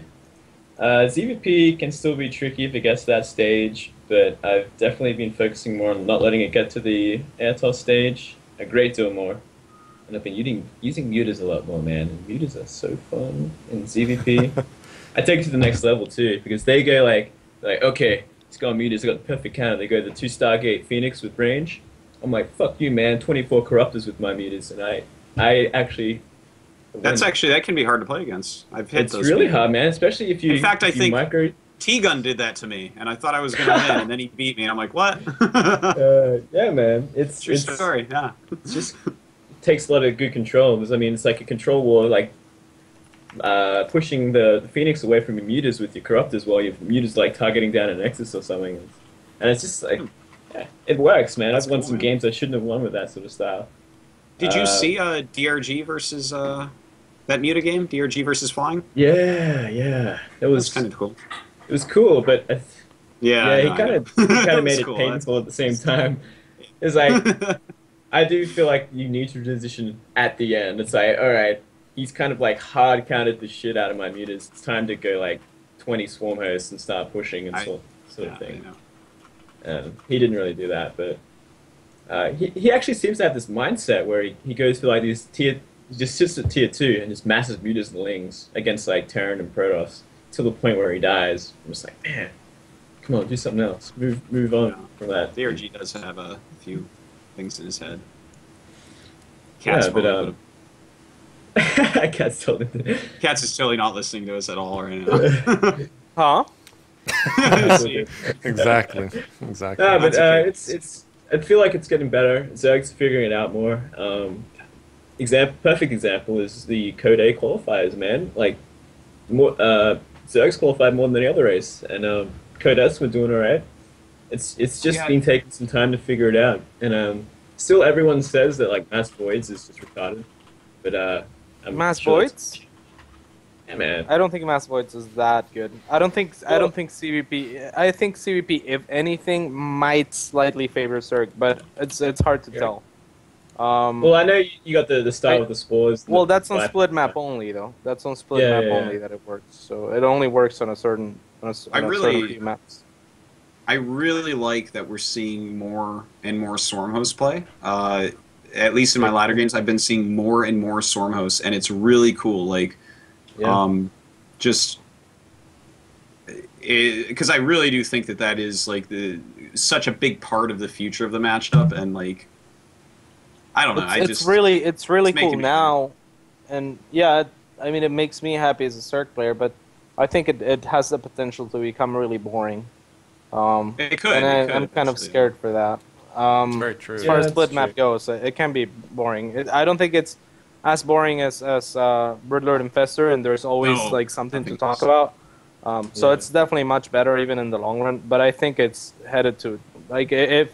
S4: Uh, ZVP can still be tricky if it gets to that stage, but I've definitely been focusing more on not letting it get to the air toss stage a great deal more. And I've been using, using mutas a lot more, man. And mutas are so fun in ZVP. I take it to the next level too, because they go like, like okay, it's got mutas, I got the perfect counter. They go the two Stargate Phoenix with range. I'm like, fuck you, man. 24 corruptors with my mutas, and I, I actually.
S2: That's
S4: win.
S2: actually that can be hard to play against. I've hit
S4: It's
S2: those.
S4: really
S2: people.
S4: hard, man. Especially if you.
S2: In fact, I think-
S4: micro.
S2: T Gun did that to me, and I thought I was going to win, and then he beat me, and I'm like, what?
S4: Uh, yeah, man. It's
S2: True
S4: it's
S2: story. Yeah.
S4: It's just takes a lot of good control. Because I mean, it's like a control war, like uh, pushing the, the Phoenix away from your mutas with your corruptors while your mutas like targeting down an Nexus or something. And it's just like, yeah, it works, man.
S2: That's
S4: I've won
S2: cool,
S4: some
S2: man.
S4: games I shouldn't have won with that sort of style.
S2: Did you
S4: Uh,
S2: see uh, DRG versus uh, that Muta game? DRG versus Flying.
S4: Yeah, yeah. It
S2: That
S4: was
S2: kind of cool.
S4: it was cool, but I th-
S2: Yeah.
S4: yeah, he kind of kind of made it
S2: cool. That's-
S4: painful at the same time. It's like I do feel like you need to transition at the end. It's like, all right, he's kind of like hard counted the shit out of my mutas. It's time to go like 20 swarm hosts and start pushing and
S2: I-
S4: sort, sort
S2: Yeah,
S4: of thing. Um, he didn't really do that, but uh, he, he actually seems to have this mindset where he, he goes for like these tier, he just sits at tier two and just massive mutas and lings against like Terran and Protoss to the point where he dies. I'm just like, man, come on, do something else. Move move on
S2: Yeah.
S4: from that.
S2: DRG does have a few things in his head.
S4: Yeah,
S2: CatZ's
S4: but um, I can't tell it.
S2: CatZ is totally not listening to us at all right now.
S3: Huh?
S1: Exactly. Exactly.
S4: No, but uh, it's it's. I feel like it's getting better. Zerg's figuring it out more. Um, example, perfect example is the Code A qualifiers, man. Like, more uh, Zerg's qualified more than any other race, and um, Code S were doing alright. It's it's just
S2: Yeah.
S4: been taking some time to figure it out, and um, still everyone says that like mass voids is just retarded, but uh, I'm
S3: Mass
S4: sure
S3: voids?
S4: Yeah, man.
S3: I don't think Mass Voids is that good. I don't think I don't think ZVP. I think ZVP, if anything, might slightly favor Zerg, but it's it's hard to
S4: Yeah.
S3: tell. Um,
S4: Well, I know you you got the, the style
S3: I-
S4: with the spores. the
S3: well, that's on split map only though. That's on split
S4: Yeah,
S3: map
S4: yeah, yeah.
S3: only that it works. So it only works on a certain on a, s-
S2: I
S3: on a
S2: really-
S3: certain few maps.
S2: I really like that we're seeing more and more Swarmhost play. Uh, at least in my latter games, I've been seeing more and more Swarmhost, and it's really cool. Like,
S3: Yeah.
S2: um, just because I really do think that that is like the such a big part of the future of the matchup, and like, I don't know.
S3: it's,
S2: I
S3: it's
S2: just
S3: really it's really
S2: it's
S3: cool
S2: making me
S3: now, and yeah, it, I mean it makes me happy as a Zerg player, but I think it, it has the potential to become really boring. Um,
S2: it could.
S3: and
S2: it
S3: I,
S2: could
S3: I'm kind of scared for that. Um,
S1: Very true.
S3: as
S4: Yeah,
S3: far as split
S4: true.
S3: map goes, it, it can be boring. It, I don't think it's as boring as as uh, and Fester, and there's always
S2: No,
S3: like something to talk
S2: so.
S3: about. Um, so
S4: Yeah.
S3: it's definitely much better even in the long run. But I think it's headed to like if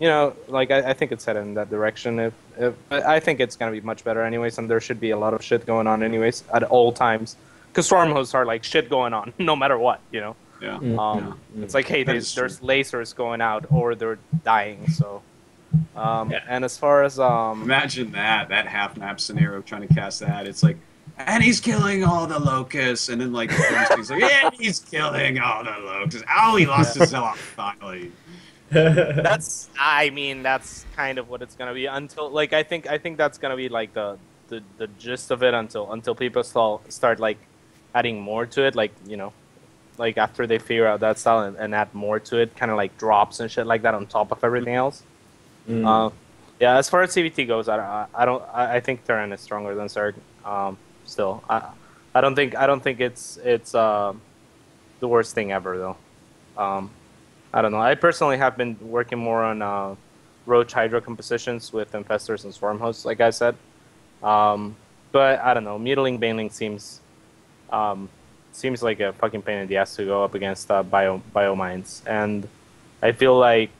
S3: you know, like I, I think it's headed in that direction. If if I I think it's gonna be much better anyways, and there should be a lot of shit going on anyways at all times. Because swarm hosts are like shit going on no matter what, you know.
S2: Yeah.
S4: Mm,
S3: Um,
S4: mm,
S3: It's like, hey, there's, there's lasers going out or they're dying. So, um,
S4: Yeah.
S3: and as far as um,
S2: Imagine that that half map scenario trying to cast that. It's like, and he's killing all the locusts, and then like the first thing's like, yeah, he's killing all the locusts. Oh, he lost his off finally.
S3: that's, I mean, that's kind of what it's gonna be until like I think I think that's gonna be like the the, the gist of it until until people start start like adding more to it, like you know, like after they figure out that style and, and add more to it, kind of like drops and shit like that on top of everything else.
S4: Mm.
S3: Uh, yeah, as far as ZVT goes, I, I, I don't. I, think Terran is stronger than Zerg. Um, still, I, I don't think. I don't think it's it's uh, the worst thing ever though. Um, I don't know. I personally have been working more on uh, Roach Hydra compositions with Infestors and Swarm hosts, like I said. Um, but I don't know. Mutiling Baneling seems um, seems like a fucking pain in the ass to go up against uh, bio mines, and I feel like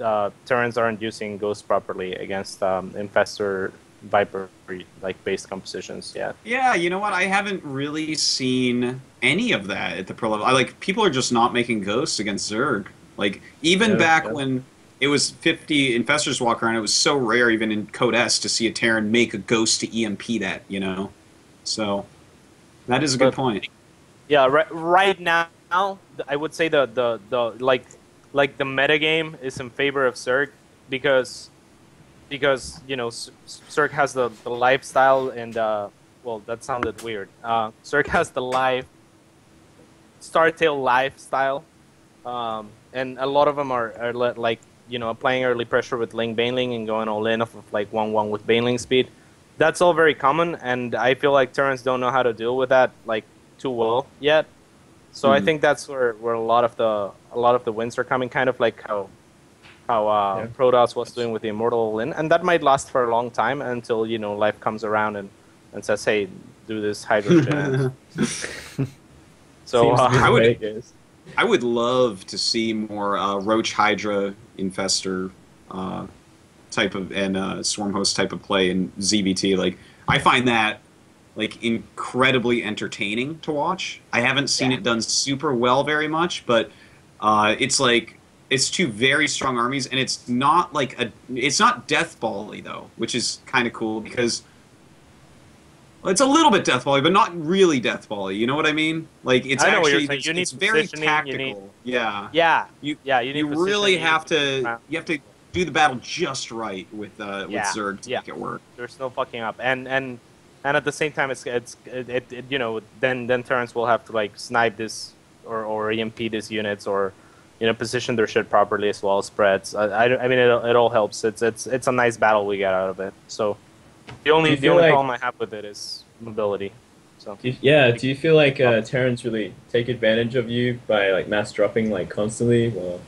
S3: uh, Terrans aren't using Ghost properly against um, Infestor Viper like based compositions yet.
S2: Yeah, you know what? I haven't really seen any of that at the pro level. I like people are just not making ghosts against Zerg. Like even
S4: Yeah,
S2: back
S4: yeah.
S2: when it was 50 infestors walk around, it was so rare even in Code S to see a Terran make a ghost to EMP that, you know. So that is a good point.
S3: Yeah, right, right now I would say the, the, the like like the metagame is in favor of Zerg because because you know Zerg has the, the lifestyle and uh, well that sounded weird. Uh, Zerg has the life Startail lifestyle, um, and a lot of them are, are li- like you know applying early pressure with Ling Baneling and going all in off of like one one with Baneling speed. That's all very common, and I feel like Terrans don't know how to deal with that like too well yet. So I
S2: Mhm.
S3: think that's where, where a lot of the a lot of the wins are coming, kind of like how how uh,
S4: Yeah.
S3: Protoss was doing with the Immortal Lin, and that might last for a long time until you know life comes around and, and says, "Hey, do this hydrogen." so
S4: Seems
S3: uh,
S2: I would-
S4: way.
S2: I would love to see more uh, Roach Hydra Infestor uh, type of and uh, Swarm Host type of play in ZVT. Like I find that like incredibly entertaining to watch. I haven't seen
S3: Yeah.
S2: it done super well very much, but uh, it's like it's two very strong armies, and it's not like a it's not death bally though, which is kind of cool because. well, It's a little bit death bally, but not really death bally. You know what I mean? Like it's
S3: I know what you're
S2: actually
S3: saying. You
S2: it's
S3: need
S2: very
S3: positioning, you
S2: tactical.
S3: need-
S2: Yeah,
S3: yeah,
S2: You-
S3: yeah, you need
S2: you really have to
S3: Wow.
S2: you have to do the battle just right with uh,
S3: Yeah,
S2: with Zerg to
S3: yeah.
S2: make it work.
S3: There's no fucking up, and and and at the same time, it's it's it, it, it you know then then Terrans will have to like snipe this or or EMP these units or you know position their shit properly as well as spreads. I, I, I mean it, it all helps. It's it's it's a nice battle we get out of it. So the only the only
S4: like-
S3: problem I have with it is mobility. So
S4: Do you, yeah, do you feel like uh, Terrans really take advantage of you by like mass dropping like constantly? Well,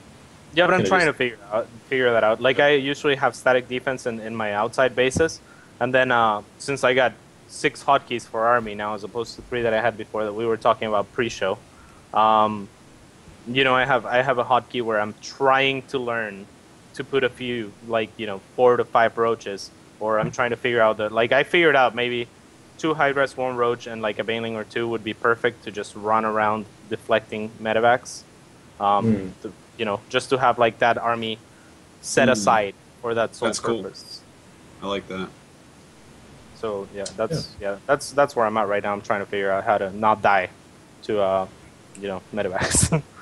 S3: Yeah, but I'm trying
S4: just-
S3: to figure out figure that out. Like I usually have static defense in, in my outside bases, and then uh, since I got six hotkeys for army now as opposed to three that I had before that we were talking about pre-show, um, you know I have I have a hotkey where I'm trying to learn to put a few like you know four to five roaches, or I'm trying to figure out that like I figured out maybe two Hydras, one Roach, and like a Baneling or two would be perfect to just run around deflecting medevacs. Um,
S4: Hmm.
S3: to, you know, just to have like that army set
S2: Hmm.
S3: aside for that sole
S2: That's cool.
S3: purpose.
S2: I like that.
S3: So yeah, that's yeah. that's that's where I'm at right now. I'm trying to figure out how to not die to uh, you know, medevacs.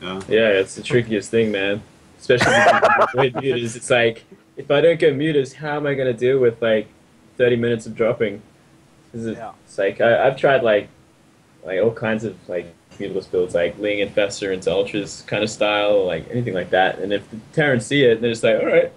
S2: Yeah.
S4: Yeah, it's the trickiest thing, man. Especially with mutas. It's like, if I don't get mutas, how am I going to deal with like 30 minutes of dropping? It's,
S3: Yeah.
S4: it's like, I, I've tried like like all kinds of like mutalist builds, like Ling Infestor into Ultras kind of style, like anything like that. And if the Terrans see it, they're just like, all right,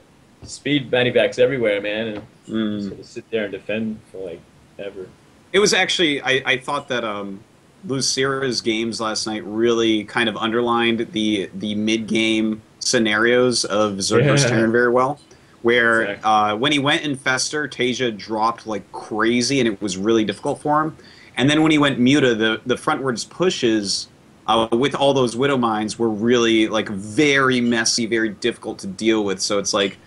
S4: speed Medivacs everywhere, man. And
S2: Mm.
S4: sort of sit there and defend for like ever.
S2: It was actually I, I thought that um, Losira's games last night really kind of underlined the the mid game scenarios of Zerg vs.
S4: Yeah.
S2: Terran very well. Where
S4: Exactly.
S2: uh, when he went in Fester, TaeJa dropped like crazy, and it was really difficult for him. And then when he went Muta, the the frontwards pushes uh, with all those Widow mines were really like very messy, very difficult to deal with. So it's like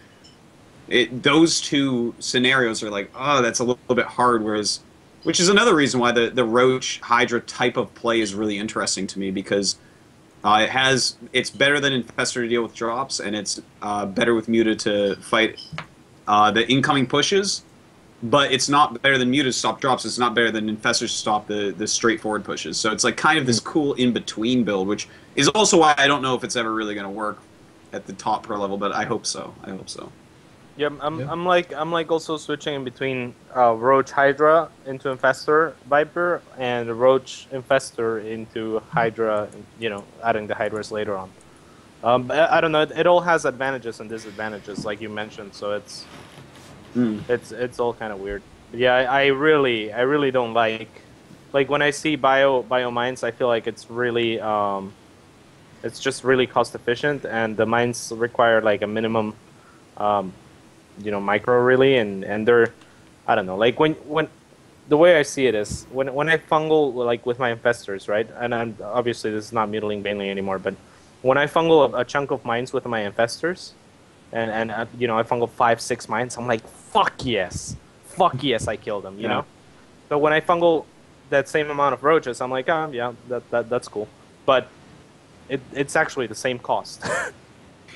S2: it, those two scenarios are like, oh, that's a little bit hard. Whereas, which is another reason why the the Roach Hydra type of play is really interesting to me because uh, it has it's better than Infestor to deal with drops, and it's uh, better with Muta to fight uh, the incoming pushes. But it's not better than Muta to stop drops. It's not better than Infestor to stop the the straightforward pushes. So it's like kind of this cool in between build, which is also why I don't know if it's ever really going to work at the top pro level. But I hope so. I hope so.
S3: Yeah, I'm,
S4: Yeah.
S3: I'm like I'm like also switching in between uh, Roach Hydra into Infestor Viper and Roach Infestor into Hydra. You know, adding the Hydras later on. Um, I, I don't know. It, it all has advantages and disadvantages, like you mentioned. So it's
S2: Mm.
S3: it's it's all kind of weird. But yeah, I, I really I really don't like like when I see bio bio mines. I feel like it's really um, it's just really cost efficient, and the mines require like a minimum um, you know micro really and and they're i don't know like when when the way i see it is when when i fungal like with my infestors right and i'm obviously this is not mutiling mainly anymore but when i fungal a, a chunk of mines with my infestors and and uh, you know i fungal five six mines i'm like fuck yes. Fuck yes i killed them you
S2: Yeah.
S3: know? But when i fungal that same amount of roaches i'm like ah yeah that, that that's cool. But it, it's actually the same cost.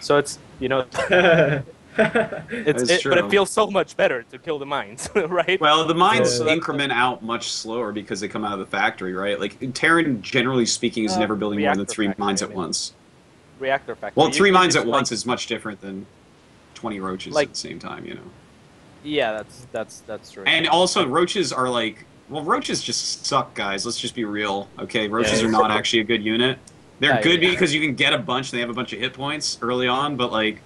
S3: So it's you know it's
S2: That's
S3: it, but it feels so much better to kill the mines, right?
S2: Well, the mines
S4: Yeah.
S2: increment out much slower because they come out of the factory, right? Like Terran, generally speaking, is
S3: Uh,
S2: never building more than three
S3: factory,
S2: mines
S3: I
S2: at
S3: mean.
S2: once.
S3: reactor factory.
S2: Well, three
S3: can
S2: mines at
S3: like-
S2: once is much different than twenty roaches
S3: Like-
S2: at the same time, you know.
S3: Yeah, that's that's that's true.
S2: And also, roaches are like, well, roaches just suck, guys. Let's just be real, okay? Roaches
S4: Yeah.
S2: are not actually a good unit. They're
S3: Yeah,
S2: good
S3: yeah.
S2: because you can get a bunch. And they have a bunch of hit points early on, but like,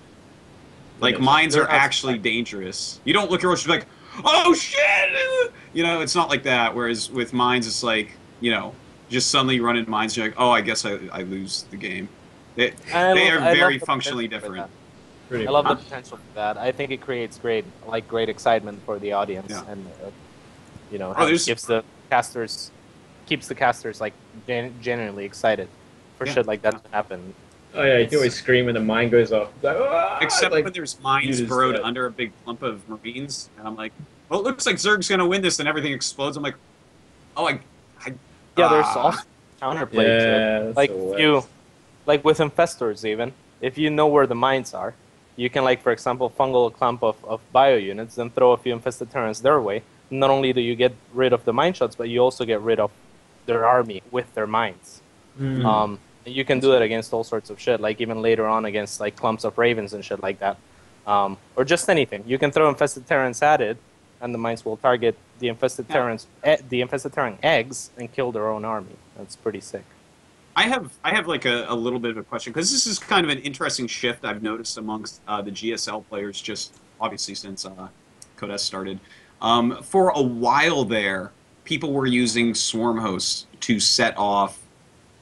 S2: like
S4: Yes.
S2: mines
S3: They're
S2: are actually dangerous. You don't look at roaches like, oh shit, you know. It's not like that. Whereas with mines, it's like, you know, just suddenly you run into mines. You're like, oh, I guess I, I lose the game. They, they
S3: love-
S2: are very
S3: the
S2: functionally different.
S4: Pretty
S3: I love the potential for that. I think it creates great, like great excitement for the audience,
S2: Yeah.
S3: and uh, you know,
S2: Oh,
S3: how it
S2: there's-
S3: gives the casters, keeps the casters like gen- genuinely excited for
S2: Yeah.
S3: shit like that to happen.
S4: Oh yeah, you can always scream when the mine goes off. Like, "Ah!"
S2: Except
S4: like,
S2: when there's mines burrowed
S4: that.
S2: under a big clump of marines, and I'm like, well, it looks like Zerg's gonna win this, and everything explodes. I'm like, oh, I, I
S3: Yeah, there's
S2: ah.
S3: also counterplay to it.
S4: yeah, that's
S3: like
S4: the
S3: if
S4: worst.
S3: you like with infestors even if you know where the mines are you can like for example fungal a clump of, of bio units then throw a few infested terrans their way not only do you get rid of the mine shots but you also get rid of their army with their mines
S4: Mm.
S3: um, you can do that against all sorts of shit like even later on against like clumps of ravens and shit like that um, or just anything you can throw infested terrans at it and the mines will target the infested
S2: Yeah.
S3: terrans e- the infested terran eggs and kill their own army that's pretty sick
S2: I have I have like a, a little bit of a question because this is kind of an interesting shift I've noticed amongst uh, the GSL players, just obviously since uh, Codes started. Um, for a while there, people were using swarm hosts to set off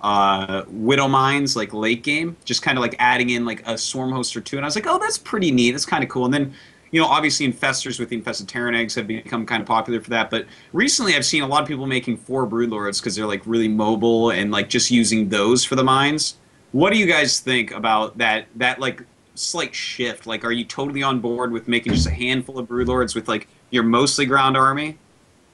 S2: uh, widow mines like late game, just kind of like adding in like a swarm host or two, and I was like, oh, that's pretty neat. That's kind of cool. And then you know, obviously infestors with the infested Terran eggs have become kind of popular for that. But recently, I've seen a lot of people making four broodlords because they're like really mobile and like just using those for the mines. What do you guys think about that? That like slight shift. Like, are you totally on board with making just a handful of broodlords with like your mostly ground army?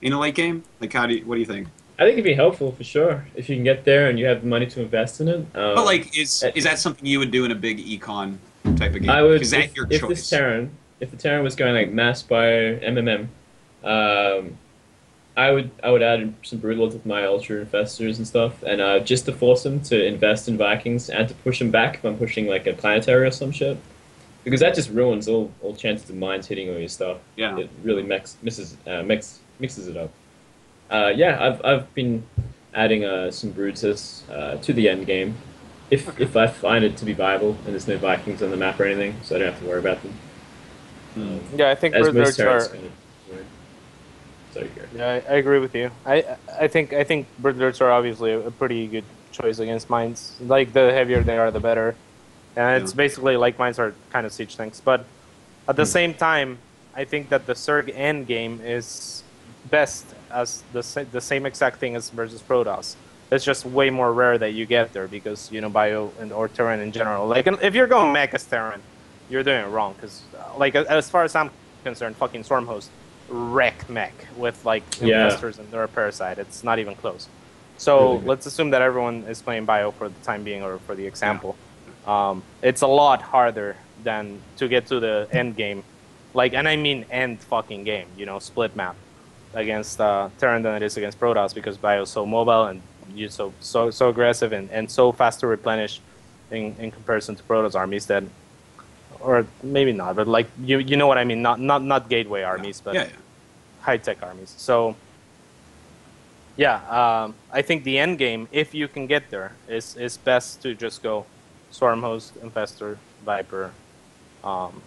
S2: in a late game? Like, how do you, what do you think?
S4: I think it'd be helpful for sure if you can get there and you have the money to invest in it. Um,
S2: But like, is is that something you would do in a big econ type of game?
S4: I would
S2: Is that
S4: if,
S2: your
S4: if
S2: choice?
S4: this Terran, if the Terran was going like mass bio MMM, um, I would I would add some broodlords with my ultra infestors and stuff, and uh, just to force them to invest in Vikings and to push them back if I'm pushing like a planetary or some shit, because that just ruins all, all chances of mines hitting all your stuff.
S2: yeah.
S4: It really mix, misses uh, mix, mixes it up. Uh, yeah, I've I've been adding uh, some Broodlords uh, to the end game, if if I find it to be viable and there's no Vikings on the map or anything, so I don't have to worry about them. Um,
S3: Yeah, I think
S4: as most
S3: are.
S4: kind of. Sorry, Gary.
S3: Yeah, I, I agree with you. I I think I think Berserks are obviously a, a pretty good choice against mines. Like the heavier they are, the better. And it's
S2: Yeah.
S3: basically like mines are kind of siege tanks. But at the
S4: Hmm.
S3: same time, I think that the Zerg end game is best as the sa- the same exact thing as versus Protoss. It's just way more rare that you get there because you know bio and or Terran in general. Like if you're going mech as Terran, you're doing it wrong because like as- far as I'm concerned, fucking Swarmhost wreck mech with like
S4: Yeah.
S3: infestors and they're a parasite. It's not even close. So
S4: good.
S3: let's assume that everyone is playing bio for the time being or for the example. Um, it's a lot harder than to get to the end game, like, and I mean end fucking game. You know, split map against uh, Terran than it is against Protoss because bio is so mobile and you so so so aggressive and, and so fast to replenish in, in comparison to Protoss armies that or maybe not, but like you you know what I mean, not not not gateway armies, but
S2: yeah, yeah.
S3: high tech armies. So yeah, um, I think the end game, if you can get there, is is best to just go swarm host, Infestor, Viper, um,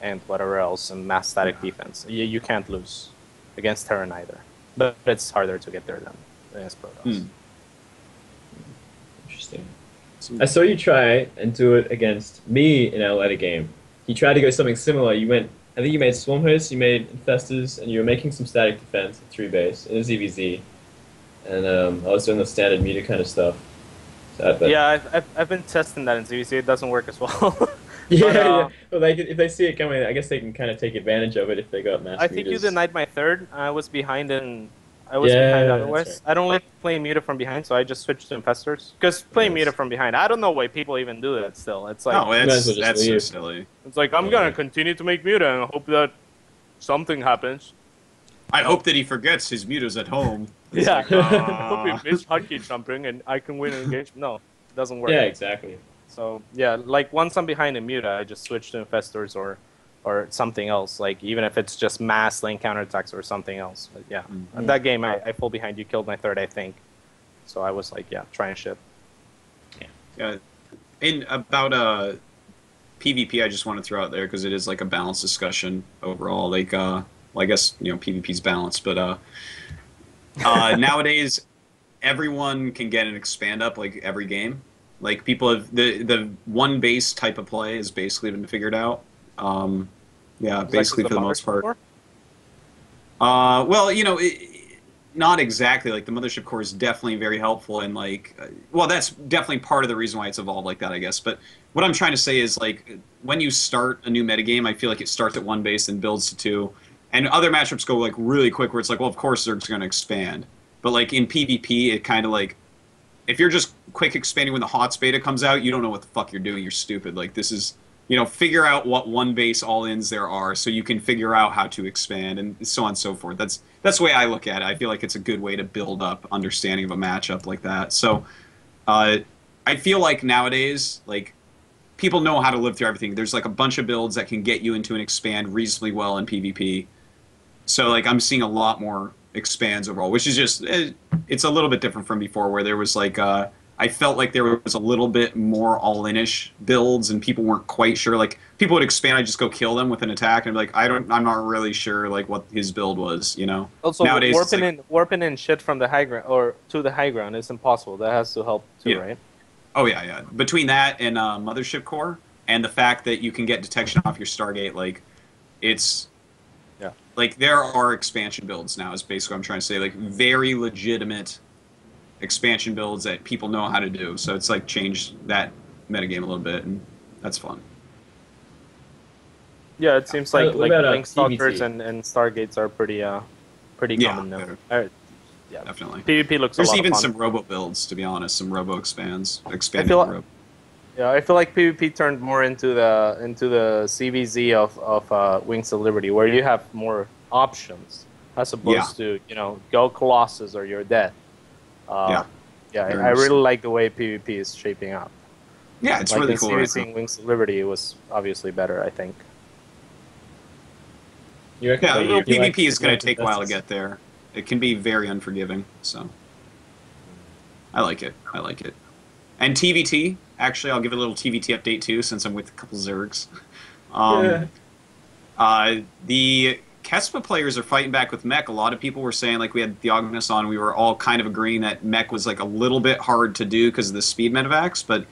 S3: and whatever else, and mass static defense. You, you can't lose against Terran either, but it's harder to get there than against Protoss.
S2: Hmm.
S4: Interesting. I saw you try and do it against me in our later game. You tried to go something similar. You went, I think you made Swarm Hosts, you made Infestors, and you were making some static defense at 3 base in a ZVZ. And um, I was doing the standard meter kind of stuff. So, but-
S3: Yeah, I've, I've, I've been testing that in ZVZ. It doesn't work as well.
S4: yeah,
S3: But, uh,
S4: yeah. Well, they, if they see it coming, I guess they can kind of take advantage of it if they got mass
S3: I think you
S4: meters.
S3: denied my third. I was behind in. I was
S4: Yeah,
S3: behind
S4: that's
S3: otherwise.
S4: right.
S3: I don't like playing Muta from behind, so I just switched to Infestors. Because playing
S4: Nice.
S3: Muta from behind, I don't know why people even do that still. It's like,
S2: no,
S4: might
S2: that's
S4: well just
S2: that's so silly.
S3: it's like I'm
S4: Yeah.
S3: gonna continue to make Muta and hope that something happens.
S2: I hope that he forgets his mutas at home. It's
S3: Yeah.
S2: like,
S3: hope
S2: "Ah."
S3: he miss hotkey jumping and I can win an engagement. No, it doesn't work.
S4: Yeah, exactly.
S3: So yeah, like once I'm behind in Muta, I just switch to Infestors or or something else. Like even if it's just mass lane counterattacks or something else. But yeah,
S2: Mm.
S3: that game I, I fall behind. You killed my third, I think. So I was like, yeah, try and ship.
S2: Yeah. In about uh, PvP, I just want to throw out there because it is like a balanced discussion overall. Like, uh, well, I guess you know PvP's balanced, but uh, uh, nowadays everyone can get an expand up like every game. Like people have the the one base type of play has basically been figured out. Um, yeah,
S3: Is that 'cause
S2: basically
S3: the
S2: for the most part.
S3: core?
S2: Uh, well, you know, it, not exactly. Like the mothership core is definitely very helpful, and like, uh, well, that's definitely part of the reason why it's evolved like that, I guess. But what I'm trying to say is like, when you start a new metagame, I feel like it starts at one base and builds to two, and other matchups go like really quick, where it's like, well, of course they're going to expand. But like in PvP, it kind of like, if you're just quick expanding when the HOTS beta comes out, you don't know what the fuck you're doing. You're stupid. Like this is you know, figure out what one base all-ins there are, so you can figure out how to expand, and so on and so forth. That's that's the way I look at it. I feel like it's a good way to build up understanding of a matchup like that. So, uh, I feel like nowadays, like people know how to live through everything. There's like a bunch of builds that can get you into an expand reasonably well in PvP. So like I'm seeing a lot more expands overall, which is just eh, it's a little bit different from before, where there was like uh, I felt like there was a little bit more all-in-ish builds, and people weren't quite sure. Like people would expand, I just go kill them with an attack, and be like, I don't, I'm not really sure like what his build was, you know.
S3: Also,
S2: Nowadays,
S3: warping
S2: like-
S3: in warping in shit from the high ground or to the high ground is impossible. That has to help too,
S2: Yeah.
S3: right?
S2: Oh yeah, yeah. Between that and uh, Mothership Core, and the fact that you can get detection off your Stargate, like it's. Like there are expansion builds now. Is basically what I'm trying to say. Like very legitimate expansion builds that people know how to do. So it's like changed that metagame a little bit, and that's fun.
S3: Yeah, it seems
S4: Uh,
S3: like
S4: what
S3: like
S4: about, uh,
S3: Link Stalkers and, and Stargates are pretty uh pretty
S2: Yeah,
S3: common now. Uh, yeah,
S2: Definitely.
S3: PvP looks
S2: There's
S3: a lot
S2: even
S3: of fun.
S2: some robo builds, to be honest. Some robo expands, expanded
S3: feel-
S2: robo.
S3: Yeah, I feel like PvP turned more into the into the ZVZ of of uh, Wings of Liberty, where you have more options as opposed to you know go Colossus or you're dead. Uh,
S2: Yeah.
S3: yeah, I, I really like the way PvP is shaping up.
S2: Yeah, it's
S3: like
S2: really cool.
S3: ZVZ
S2: right
S3: in Wings of Liberty was obviously better, I think.
S4: You
S2: Yeah,
S4: that you-
S2: little
S4: you like-
S2: PvP is going to take a while to get there. It can be very unforgiving, so I like it. I like it. And TVT, actually, I'll give it a little TVT update too, since I'm with a couple Zergs. Um,
S4: Yeah.
S2: uh, the Kespa players are fighting back with Mech. A lot of people were saying, like we had Theognis on, we were all kind of agreeing that Mech was like a little bit hard to do because of the speed medevacs, but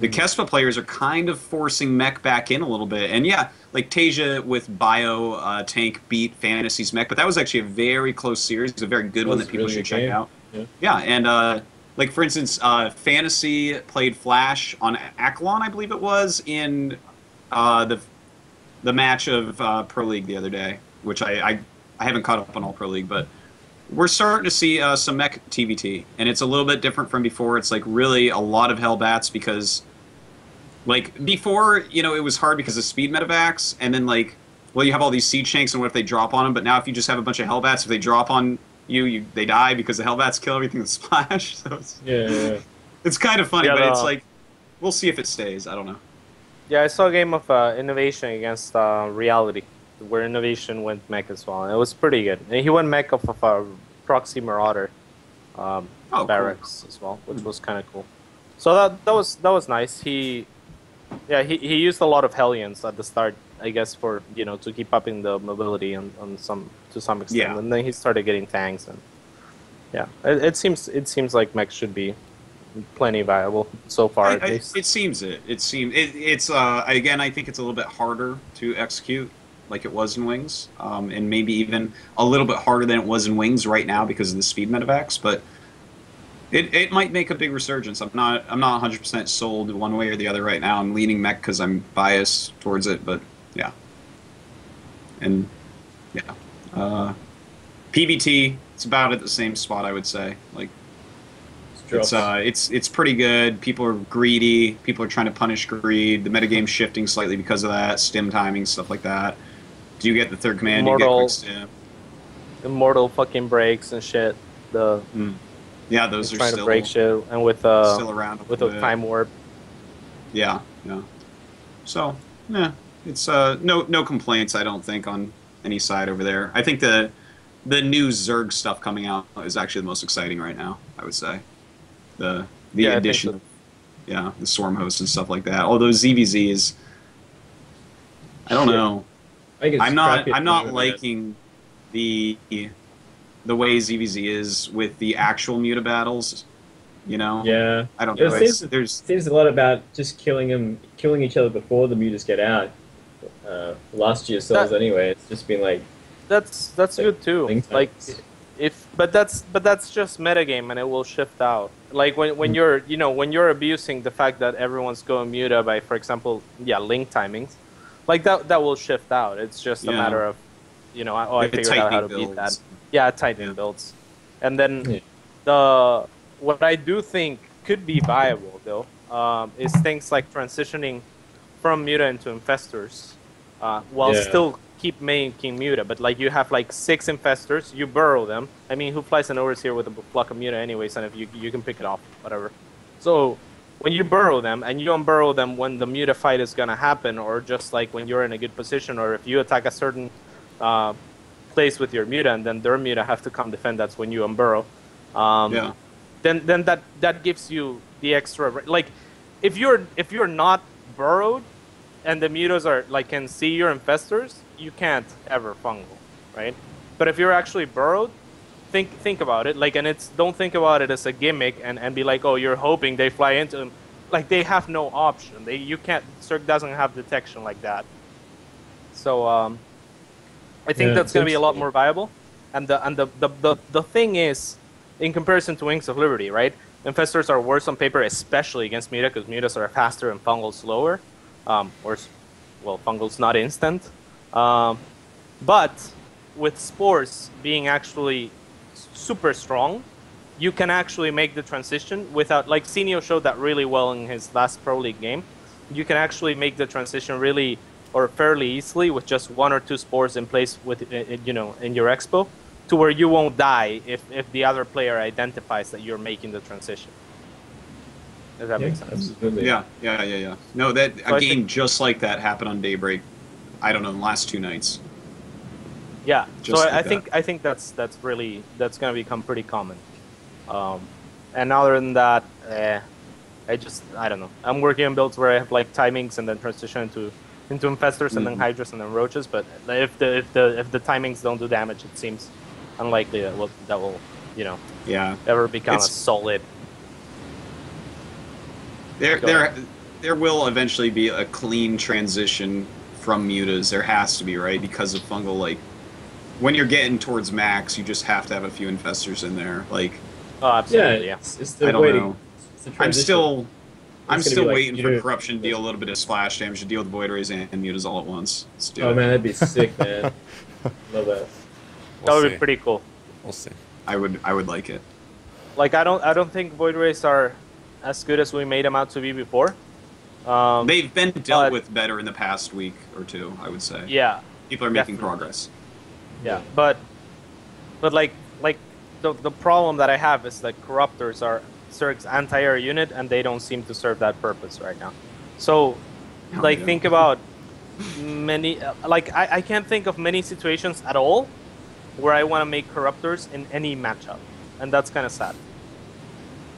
S2: the Kespa players are kind of forcing Mech back in a little bit. And yeah, like TaeJa with Bio uh, Tank beat Fantasy's Mech, but that was actually a very close series. It's a very good one that people
S4: really
S2: should check out.
S4: Yeah.
S2: Yeah, and uh, like for instance, uh, Fantasy played Flash on Akilon, I believe it was, in uh, the the match of uh, Pro League the other day, which I, I I haven't caught up on all Pro League, but we're starting to see uh, some mech TVT, and it's a little bit different from before. It's like really a lot of Hellbats because, like before, you know, it was hard because of speed medevacs, and then like, well, you have all these siege tanks, and what if they drop on them? But now if you just have a bunch of Hellbats, if they drop on you, you they die because the Hellbats kill everything that splash. So it's
S4: Yeah, yeah, yeah.
S2: it's kind of funny,
S3: Yeah,
S2: but it's like we'll see if it stays. I don't know.
S3: Yeah, I saw a game of uh, innovation against uh, reality, where innovation went mech as well, and it was pretty good. And he went mech off of a proxy marauder um,
S2: Oh, cool.
S3: barracks as well, which was kind of cool. So that that was that was nice. He, yeah, he, he used a lot of Hellions at the start, I guess, for you know to keep upping the mobility on, on some to some extent,
S2: Yeah.
S3: and then he started getting tanks and yeah, it, it seems it seems like mech should be plenty viable so far
S2: I,
S3: at
S2: I, it seems it. It seems it, it's uh, again. I think it's a little bit harder to execute, like it was in Wings, um, and maybe even a little bit harder than it was in Wings right now because of the speed medevacs. But it, it might make a big resurgence. I'm not I'm not 100 percent sold one way or the other right now. I'm leaning mech because I'm biased towards it, but yeah. And yeah, uh, PVT. It's about at the same spot I would say. Like
S4: It's
S2: it's uh, it's it's pretty good. People are greedy. People are trying to punish greed. The metagame's shifting slightly because of that. Stim timing, stuff like that. Do you get the third command? Do you
S3: Immortal.
S2: get quick stim?
S3: Immortal fucking breaks and shit. The
S2: Yeah, those are
S3: trying
S2: still
S3: to break shit, and with uh,
S2: still around.
S3: with a
S2: bit.
S3: time warp.
S2: Yeah, yeah. So yeah, it's uh no no complaints. I don't think on any side over there. I think the the new Zerg stuff coming out is actually the most exciting right now. I would say the the
S3: Yeah,
S2: addition
S3: so.
S2: yeah the Swarm host and stuff like that. Although ZVZ is I don't
S4: Shit.
S2: know.
S4: I think it's
S2: I'm not I'm not
S4: at the
S2: liking the the way ZVZ is with the actual muta battles. You know,
S4: Yeah,
S2: I don't
S4: It
S2: know.
S4: seems-
S2: there's
S4: seems a lot about just killing them, killing each other before the mutas get out. Uh, last year's cells,
S3: That-
S4: anyway, it's just been like
S3: That's that's
S4: Like,
S3: good too. Like
S4: like-
S3: if but that's but that's just metagame and it will shift out. Like when when you're you know when you're abusing the fact that everyone's going muta by for example yeah link timings, like that that will shift out. It's just a matter of you know oh I figured out how to
S2: tightening
S3: beat that.
S2: builds.
S3: Yeah, tightening
S2: Yeah.
S3: builds, and then
S4: Yeah.
S3: the what I do think could be viable though um, is things like transitioning from muta into infestors, uh, while
S4: Yeah.
S3: still keep making muta. But like you have like six infestors, you burrow them. I mean, who flies an overseer with a block of muta anyways? And if you you can pick it off, whatever. So when you burrow them and you don't burrow them when the muta fight is gonna happen, or just like when you're in a good position, or if you attack a certain uh, place with your muta and then their muta have to come defend, that's when you unburrow. Um,
S2: yeah.
S3: then then that that gives you the extra like if you're if you're not burrowed and the mutas are like can see your infestors you can't ever fungal right? But if you're actually burrowed think think about it. Like and it's don't think about it as a gimmick and and be like oh you're hoping they fly into them. Like they have no option. They you can't Zerg doesn't have detection like that. So um i think
S4: Yeah,
S3: that's going to be a lot more viable. And the and the, the the the thing is in comparison to Wings of Liberty, right? Infestors are worse on paper, especially against Muta, because Mutas are faster and Fungal's slower. Um, or, well, Fungal's not instant. Um, but with spores being actually super strong, you can actually make the transition without like Senio showed that really well in his last pro league game. You can actually make the transition really or fairly easily with just one or two spores in place with you know in your expo to where you won't die if, if the other player identifies that you're making the transition. Does that
S4: Yeah,
S3: make sense?
S4: absolutely.
S2: Yeah, yeah, yeah, yeah. No, that
S3: So
S2: a
S3: I
S2: game
S3: think-
S2: just like that happened on Daybreak. I don't know, the last two nights.
S3: Yeah.
S2: Just
S3: so
S2: like
S3: I, I
S2: that.
S3: think I think that's that's really that's gonna become pretty common. Um, and other than that, eh, I just I don't know. I'm working on builds where I have like timings and then transition into into infestors and then
S2: Mhm.
S3: hydras and then roaches. But if the if the if the timings don't do damage, it seems unlikely that will that will you know
S2: Yeah.
S3: ever become
S2: It's-
S3: a solid.
S2: There,
S3: Go
S2: there, there will eventually be a clean transition from mutas. There has to be, right? Because of fungal, like, when you're getting towards max, you just have to have a few infestors in there. Like,
S3: Oh,
S4: Yeah,
S3: absolutely. Yeah.
S4: it's, it's the
S2: I don't
S4: way
S2: know. I'm still, I'm still
S4: like
S2: waiting for
S4: do-
S2: corruption to deal a little bit of splash damage to deal with void rays and, and mutas all at once.
S4: Oh
S2: it.
S4: man, that'd be sick, man. Love that.
S1: We'll
S3: that would
S1: see.
S3: be pretty cool.
S1: We'll see.
S2: I would, I would like it.
S3: Like I don't I don't think void rays are as good as we made them out to be before. Um,
S2: They've been dealt
S3: but-
S2: with better in the past week or two. I would say.
S3: yeah.
S2: People are making
S3: definitely.
S2: progress.
S3: Yeah, but but like like the the problem that I have is that corruptors are Zerg's anti-air unit and they don't seem to serve that purpose right now. So
S2: Oh,
S3: like
S2: yeah.
S3: think about many uh, like I, I can't think of many situations at all where I want to make corruptors in any matchup, and that's kind of sad.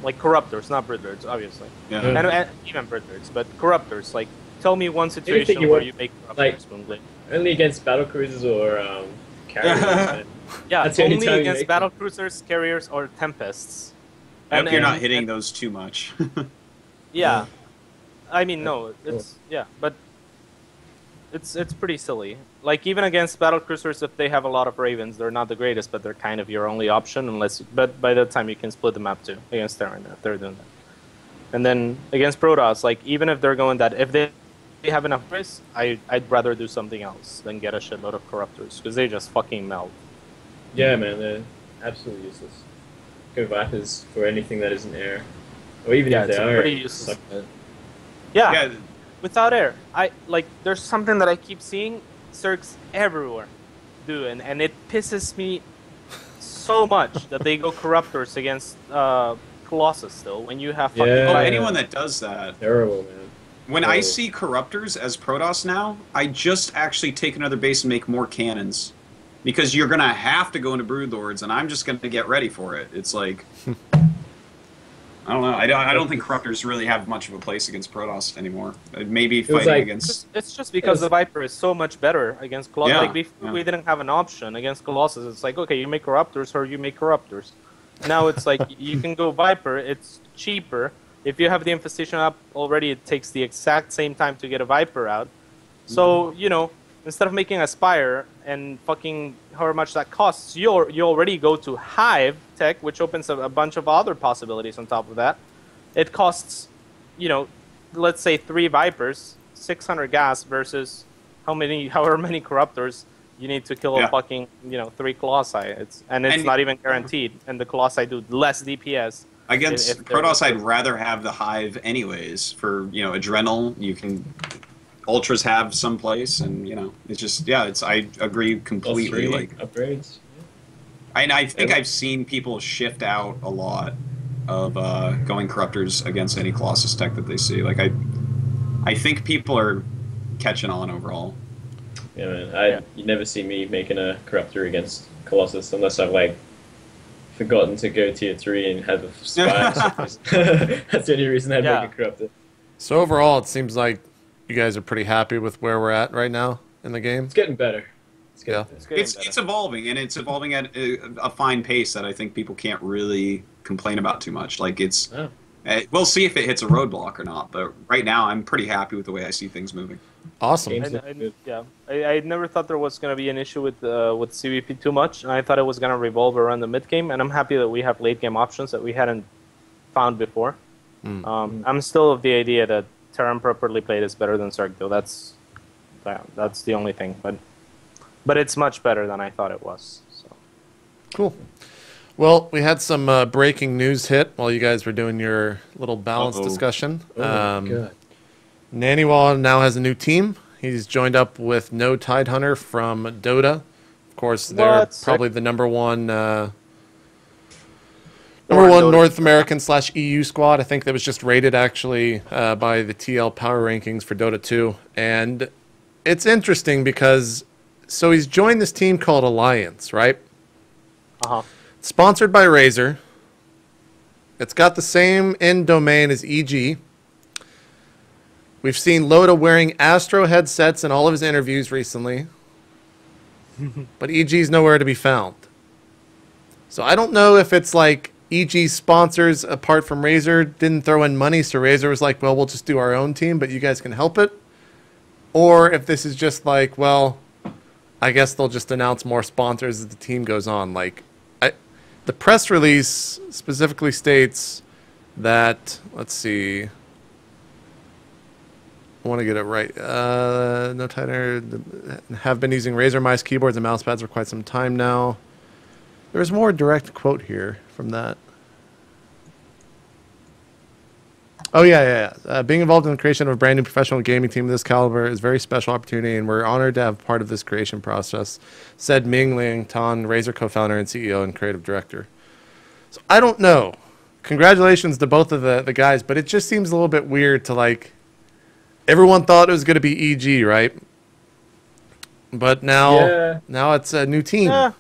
S3: Like corruptors, not broodlords, obviously,
S2: Yeah.
S4: Yeah.
S3: and, and even broodlords, but corruptors. Like tell me one situation
S4: you
S3: where
S4: want-
S3: you make corruptors,
S4: like-
S3: Moonglade.
S4: Only against battle cruisers or um, carriers.
S3: Yeah,
S4: That's only
S3: only
S4: time you
S3: against
S4: make
S3: battle cruisers, carriers, or tempests.
S2: I hope
S3: And-
S2: you're not hitting
S3: and-
S2: those too much.
S3: Yeah, I mean no, it's yeah, but it's it's pretty silly. Like even against battle cruisers, if they have a lot of ravens, they're not the greatest, but they're kind of your only option unless. you, But by that time, you can split the map too against Terran if they're doing that. And then against Protoss, like even if they're going that, if they they have enough race, I I'd rather do something else than get a shitload of corruptors because they just fucking melt.
S4: Yeah, man, they're absolutely useless. Go Vipers for anything that isn't air. Or even
S3: Yeah,
S4: if they
S3: a
S4: are.
S3: pretty useless- Yeah,
S2: yeah,
S3: without air. I like there's something that I keep seeing Zergs everywhere doing, and, and it pisses me so much that they go corruptors against uh Colossus still when you have fucking
S4: Yeah. Oh,
S2: anyone that does that,
S4: Terrible, man.
S2: When I
S4: Oh.
S2: see Corruptors as Protoss now, I just actually take another base and make more cannons. Because you're going to have to go into Broodlords, and I'm just going to get ready for it. It's like. I don't know. I don't, I don't think Corruptors really have much of a place against Protoss anymore. Uh, Maybe
S4: was
S2: fighting
S4: like-
S2: against.
S3: It's, it's just because the Viper is so much better against Colossus.
S2: Yeah,
S3: like before
S2: yeah.
S3: we didn't have an option against Colossus. It's like okay, you make Corruptors or you make Corruptors. Now it's like you can go Viper. It's cheaper. If you have the infestation up already, it takes the exact same time to get a Viper out. So
S2: Mm-hmm.
S3: you know, instead of making a Spire and fucking however much that costs, you you already go to Hive Tech, which opens a, a bunch of other possibilities on top of that. It costs, you know, let's say three Vipers, 600 gas versus how many, however many Corruptors you need to kill
S2: Yeah.
S3: a fucking, you know, three Colossi. It's and it's
S2: And-
S3: not even guaranteed. And the Colossi do less DPS.
S2: Against Protoss, I'd rather have the Hive anyways. For, you know, Adrenal, you can. Ultras have some place, and, you know, it's just. Yeah, it's. I agree completely. Like.
S4: upgrades.
S2: And I think
S4: Yeah.
S2: I've seen people shift out a lot of uh, going corruptors against any Colossus tech that they see. Like I, I think people are catching on overall.
S4: Yeah, man. I
S3: Yeah.
S4: you never see me making a corruptor against Colossus unless I've like forgotten to go tier three and have a spy. That's the only reason I
S3: Yeah.
S4: make a corruptor.
S1: So overall, it seems like you guys are pretty happy with where we're at right now in the game.
S4: It's getting better. It's getting
S1: Yeah.
S3: It's getting
S2: It's
S3: better.
S2: it's evolving, and it's evolving at a, a fine pace that I think people can't really complain about too much. Like it's,
S4: Oh.
S2: uh, we'll see if it hits a roadblock or not. But right now, I'm pretty happy with the way I see things moving.
S1: Awesome.
S4: Games
S3: I, I- yeah, I, I never thought there was going to be an issue with uh, with ZVP too much. I thought it was going to revolve around the mid game, and I'm happy that we have late game options that we hadn't found before.
S1: Mm.
S3: Um, I'm still of the idea that Terran properly played is better than Zerg, though. That's that's the only thing. But but it's much better than I thought it was. So
S1: Cool. Well, we had some uh, breaking news hit while you guys were doing your little balance
S2: Uh-oh.
S1: discussion.
S4: Oh my
S1: um,
S4: God.
S1: NaniWa now has a new team. He's joined up with No Tide Hunter from Dota. Of course, they're
S3: What?
S1: probably the number one uh, number one North American slash EU squad. I think that was just rated actually uh, by the TL Power Rankings for Dota 2, and it's interesting because so he's joined this team called Alliance, right?
S3: uh huh.
S1: Sponsored by Razer. It's got the same end domain as EG. We've seen Loda wearing Astro headsets in all of his interviews recently. but EG's nowhere to be found. So I don't know if it's like EG sponsors apart from Razer didn't throw in money, so Razer was like, well, we'll just do our own team, but you guys can help it. Or if this is just like, well, I guess they'll just announce more sponsors as the team goes on. Like, I, the press release specifically states that, let's see, I want to get it right. Uh, no tighter. Have been using Razer mice, keyboards, and mouse pads for quite some time now. There's more direct quote here from that. Oh yeah, yeah. yeah. Uh, being involved in the creation of a brand new professional gaming team of this caliber is a very special opportunity, and we're honored to have part of this creation process," said Min-Liang Tan, Razer co-founder and CEO and creative director. So I don't know. Congratulations to both of the the guys, but it just seems a little bit weird to like. Everyone thought it was going to be EG, right? But now,
S4: Yeah.
S1: now it's a new team.
S3: Yeah.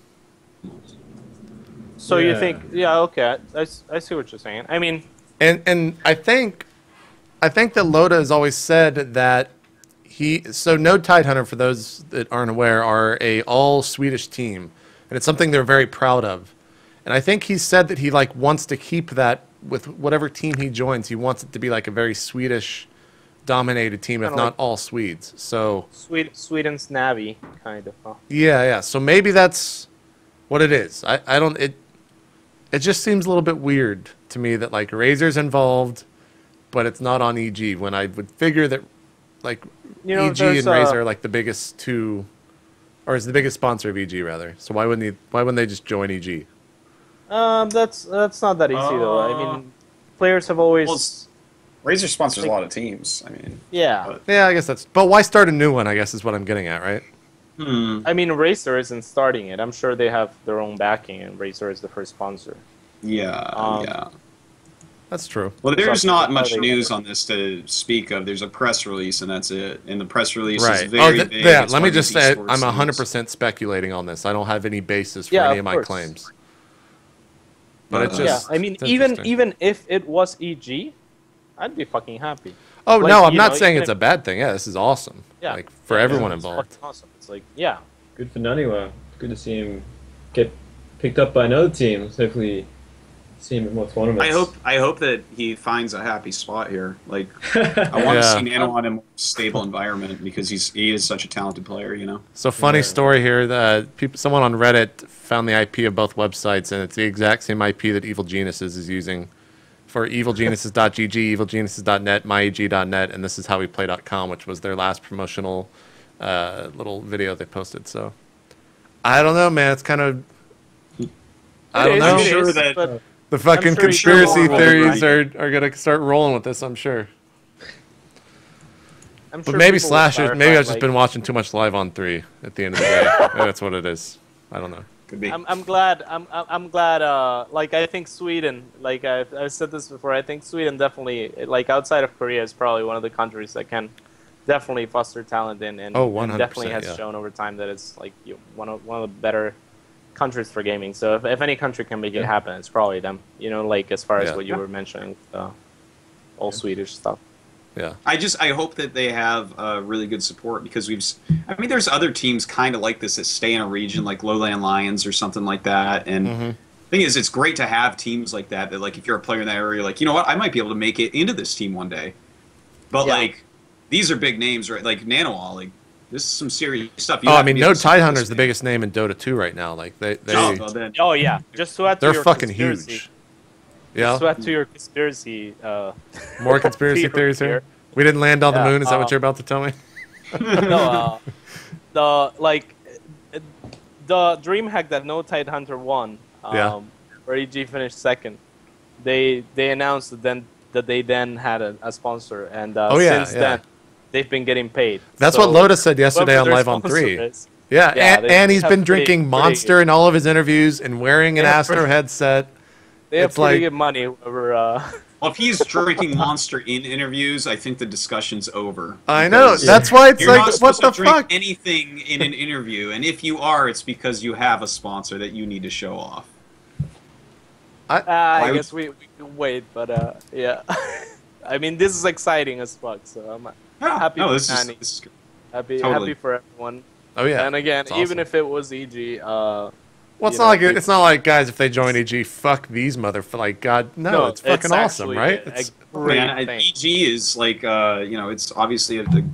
S3: So you think? Yeah. Okay. I, I see what you're saying. I mean,
S1: And and I think I think that Loda has always said that he so no Tidehunter for those that aren't aware are a all Swedish team and it's something they're very proud of. And I think he said that he like wants to keep that with whatever team he joins. He wants it to be like a very Swedish dominated team if
S3: Kinda
S1: not
S3: like-
S1: all Swedes. So
S3: Sweden, Sweden's Navi kind of. Huh?
S1: yeah, yeah. So maybe that's what it is. I, I don't it it just seems a little bit weird to me that like Razer's involved, but it's not on EG when I would figure that like
S3: You know,
S1: EG and
S3: there's, uh,
S1: Razer are like the biggest two or is the biggest sponsor of EG rather. So why wouldn't he why wouldn't they just join E EG?
S3: Um, that's that's not that easy though. I
S2: Uh,
S3: mean, players have always.
S2: Well, it's- Razer sponsors a lot of teams. I mean,
S3: yeah.
S2: but-
S1: Yeah, I guess that's but why start a new one, I guess is what I'm getting at, right?
S2: Hmm.
S3: I mean, Razer isn't starting it. I'm sure they have their own backing, and Razer is the first sponsor.
S2: Yeah,
S3: Um,
S2: yeah.
S1: That's true.
S2: Well, there's
S3: Something
S2: not much news on this to speak of. There's a press release, and that's it. And the press release
S1: Right.
S2: is very
S1: Oh, th-
S2: vague.
S1: yeah. Let me just say. I'm 100% speculating on this. I don't have any basis for
S3: Yeah,
S1: any
S3: of
S1: of my
S3: course.
S1: claims. But it's
S2: Uh,
S1: just,
S3: yeah, I mean, even even if it was EG, I'd be fucking happy.
S1: Oh
S3: like,
S1: no, I'm not
S3: know,
S1: saying
S3: even
S1: it's a bad thing. Yeah, this is awesome.
S3: Yeah.
S1: Like for
S3: Yeah,
S1: everyone
S3: it's
S1: involved.
S3: fucking awesome. It's like, yeah,
S4: Good for Naniwa. Good to see him get picked up by another team. Hopefully, see him in more tournaments.
S2: I hope I hope that he finds a happy spot here. Like I want
S1: Yeah.
S2: to see Nano in a more stable environment because he's he is such a talented player. You know.
S1: So funny
S4: Yeah.
S1: story here. That people, someone on Reddit found the IP of both websites, and it's the exact same IP that Evil Geniuses is using for evilgeniuses.gg, evilgeniuses.net, myeg.net, and this is how we play.com, which was their last promotional uh, little video they posted. So I don't know, man. It's kind of I
S3: It
S1: don't
S3: is,
S1: know.
S3: it
S2: Sure
S3: is,
S2: that-
S1: The fucking
S3: sure he's sure
S1: conspiracy
S3: we'll-
S1: theories are, are gonna start rolling with this. I'm sure.
S3: I'm
S1: But maybe
S3: people will
S1: slashers. Maybe I've just
S3: like-
S1: been watching too much live on three. At the end of the day, Maybe that's what it is. I don't know.
S2: Could be.
S3: I'm, I'm glad. I'm, I'm I'm glad. Uh, like I think Sweden. Like I've, I've said this before. I think Sweden definitely, like outside of Korea, is probably one of the countries that can definitely foster talent in, and,
S1: Oh,
S3: and definitely has
S1: yeah.
S3: shown over time that it's like you know, one of one of the better countries for gaming. So if, if any country can make it happen, it's probably them. You know, like as far as
S1: Yeah.
S3: what you
S2: Yeah.
S3: were mentioning, uh, all Swedish stuff.
S1: Yeah.
S2: I just I hope that they have uh, really good support because we've. I mean, there's other teams kind of like this that stay in a region like Lowland Lions or something like that. And
S1: Mhm.
S2: thing is, it's great to have teams like that. That like if you're a player in that area, you're like you know what, I might be able to make it into this team one day. But
S3: Yeah.
S2: like these are big names, right? Like Nanoall, like this is some serious stuff. You
S1: Oh, I mean,
S2: be
S1: no
S2: able to
S1: Tide
S2: support
S1: Hunter's the biggest name in Dota 2 right now. Like they, they
S2: Oh, well, then-
S3: Oh yeah, just to add to
S1: they're
S3: your
S1: fucking
S3: conspiracy,
S1: huge.
S3: Just to
S1: Yeah.
S3: add to your conspiracy. Uh,
S1: More conspiracy theories here.
S3: here.
S1: We didn't land on the moon. Is that what
S3: uh,
S1: you're about to tell me?
S3: no, uh, the like the DreamHack that No Tidehunter won, um,
S1: Yeah.
S3: where EG finished second, they they announced that then that they then had a, a sponsor, and uh,
S1: Oh, yeah,
S3: since
S1: yeah.
S3: then they've been getting paid.
S1: That's
S3: So
S1: what Loda said yesterday on Live on 3.
S3: is-
S1: Yeah,
S3: Yeah,
S1: and,
S3: they
S1: and he's
S3: have
S1: been drinking
S3: pretty-
S1: Monster in all of his interviews and wearing an
S3: They
S1: Astro
S3: pretty-
S1: headset.
S3: They have
S1: It's
S3: pretty
S1: like-
S3: good money. Whoever, uh,
S2: Well, if he's drinking Monster in interviews, I think the discussion's over.
S1: I know. That's why it's
S2: You're
S1: like,
S2: not
S1: what
S2: supposed
S1: the
S2: to drink
S1: fuck?
S2: anything in an interview, and if you are, it's because you have a sponsor that you need to show off.
S3: uh, I guess we, we can wait, but uh, yeah. I mean, this is exciting as fuck. So I'm
S2: Yeah,
S3: Happy
S2: no,
S3: for
S2: this is, this is good.
S3: happy
S2: Totally.
S3: happy for everyone.
S1: Oh yeah.
S3: and again,
S1: awesome.
S3: even if it was EG, uh,
S1: well, it's not
S3: know,
S1: like it's not like guys if they join EG, fuck these mother like God. No, it's fucking awesome, right?
S3: a- a
S1: It's,
S3: great
S2: Man,
S3: thing.
S2: EG is like, uh, you know, it's obviously a, the,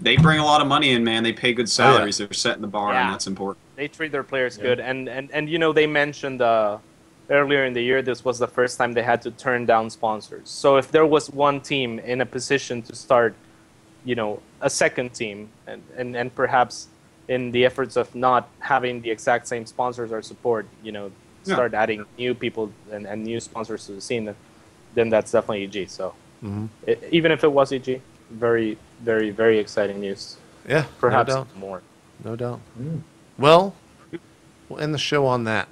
S2: they bring a lot of money in, man. They pay good salaries. They're setting the bar,
S3: Yeah.
S2: and that's important.
S3: they treat their players
S4: Yeah.
S3: good and, and and you know they mentioned uh, earlier in the year this was the first time they had to turn down sponsors so if there was one team in a position to start you know a second team and, and, and perhaps in the efforts of not having the exact same sponsors or support you know
S2: Yeah.
S3: start adding new people and, and new sponsors to the scene then, then that's definitely eg so
S1: Mhm.
S3: it, even if it was eg very very very exciting news
S1: yeah,
S3: perhaps
S1: no doubt.
S3: more
S1: No doubt.
S4: Mm.
S1: Well, we'll end the show on that.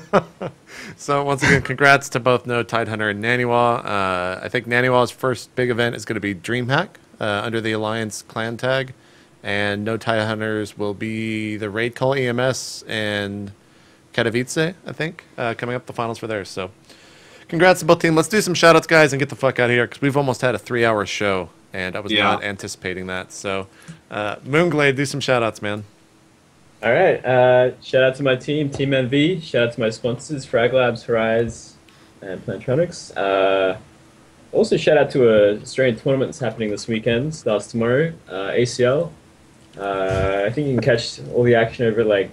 S1: so once again, congrats to both No Tidehunter and Naniwa. Uh, I think Naniwa's first big event is going to be DreamHack uh, under the Alliance clan tag, and No Tidehunters will be the RaidCall EMS and Katowice, I think, uh, coming up the finals for theirs. So congrats to both teams. Let's do some shoutouts, guys, and get the fuck out of here because we've almost had a three-hour show, and I was
S2: Yeah.
S1: not anticipating that. So uh, Moonglade, do some shoutouts, man.
S4: All right. Uh, shout out to my team, Team NV. Shout out to my sponsors, Frag Labs, Horizon, and Plantronics. Uh, also, shout out to a Australian tournament that's happening this weekend. Starts tomorrow. Uh, ACL. Uh, I think you can catch all the action over like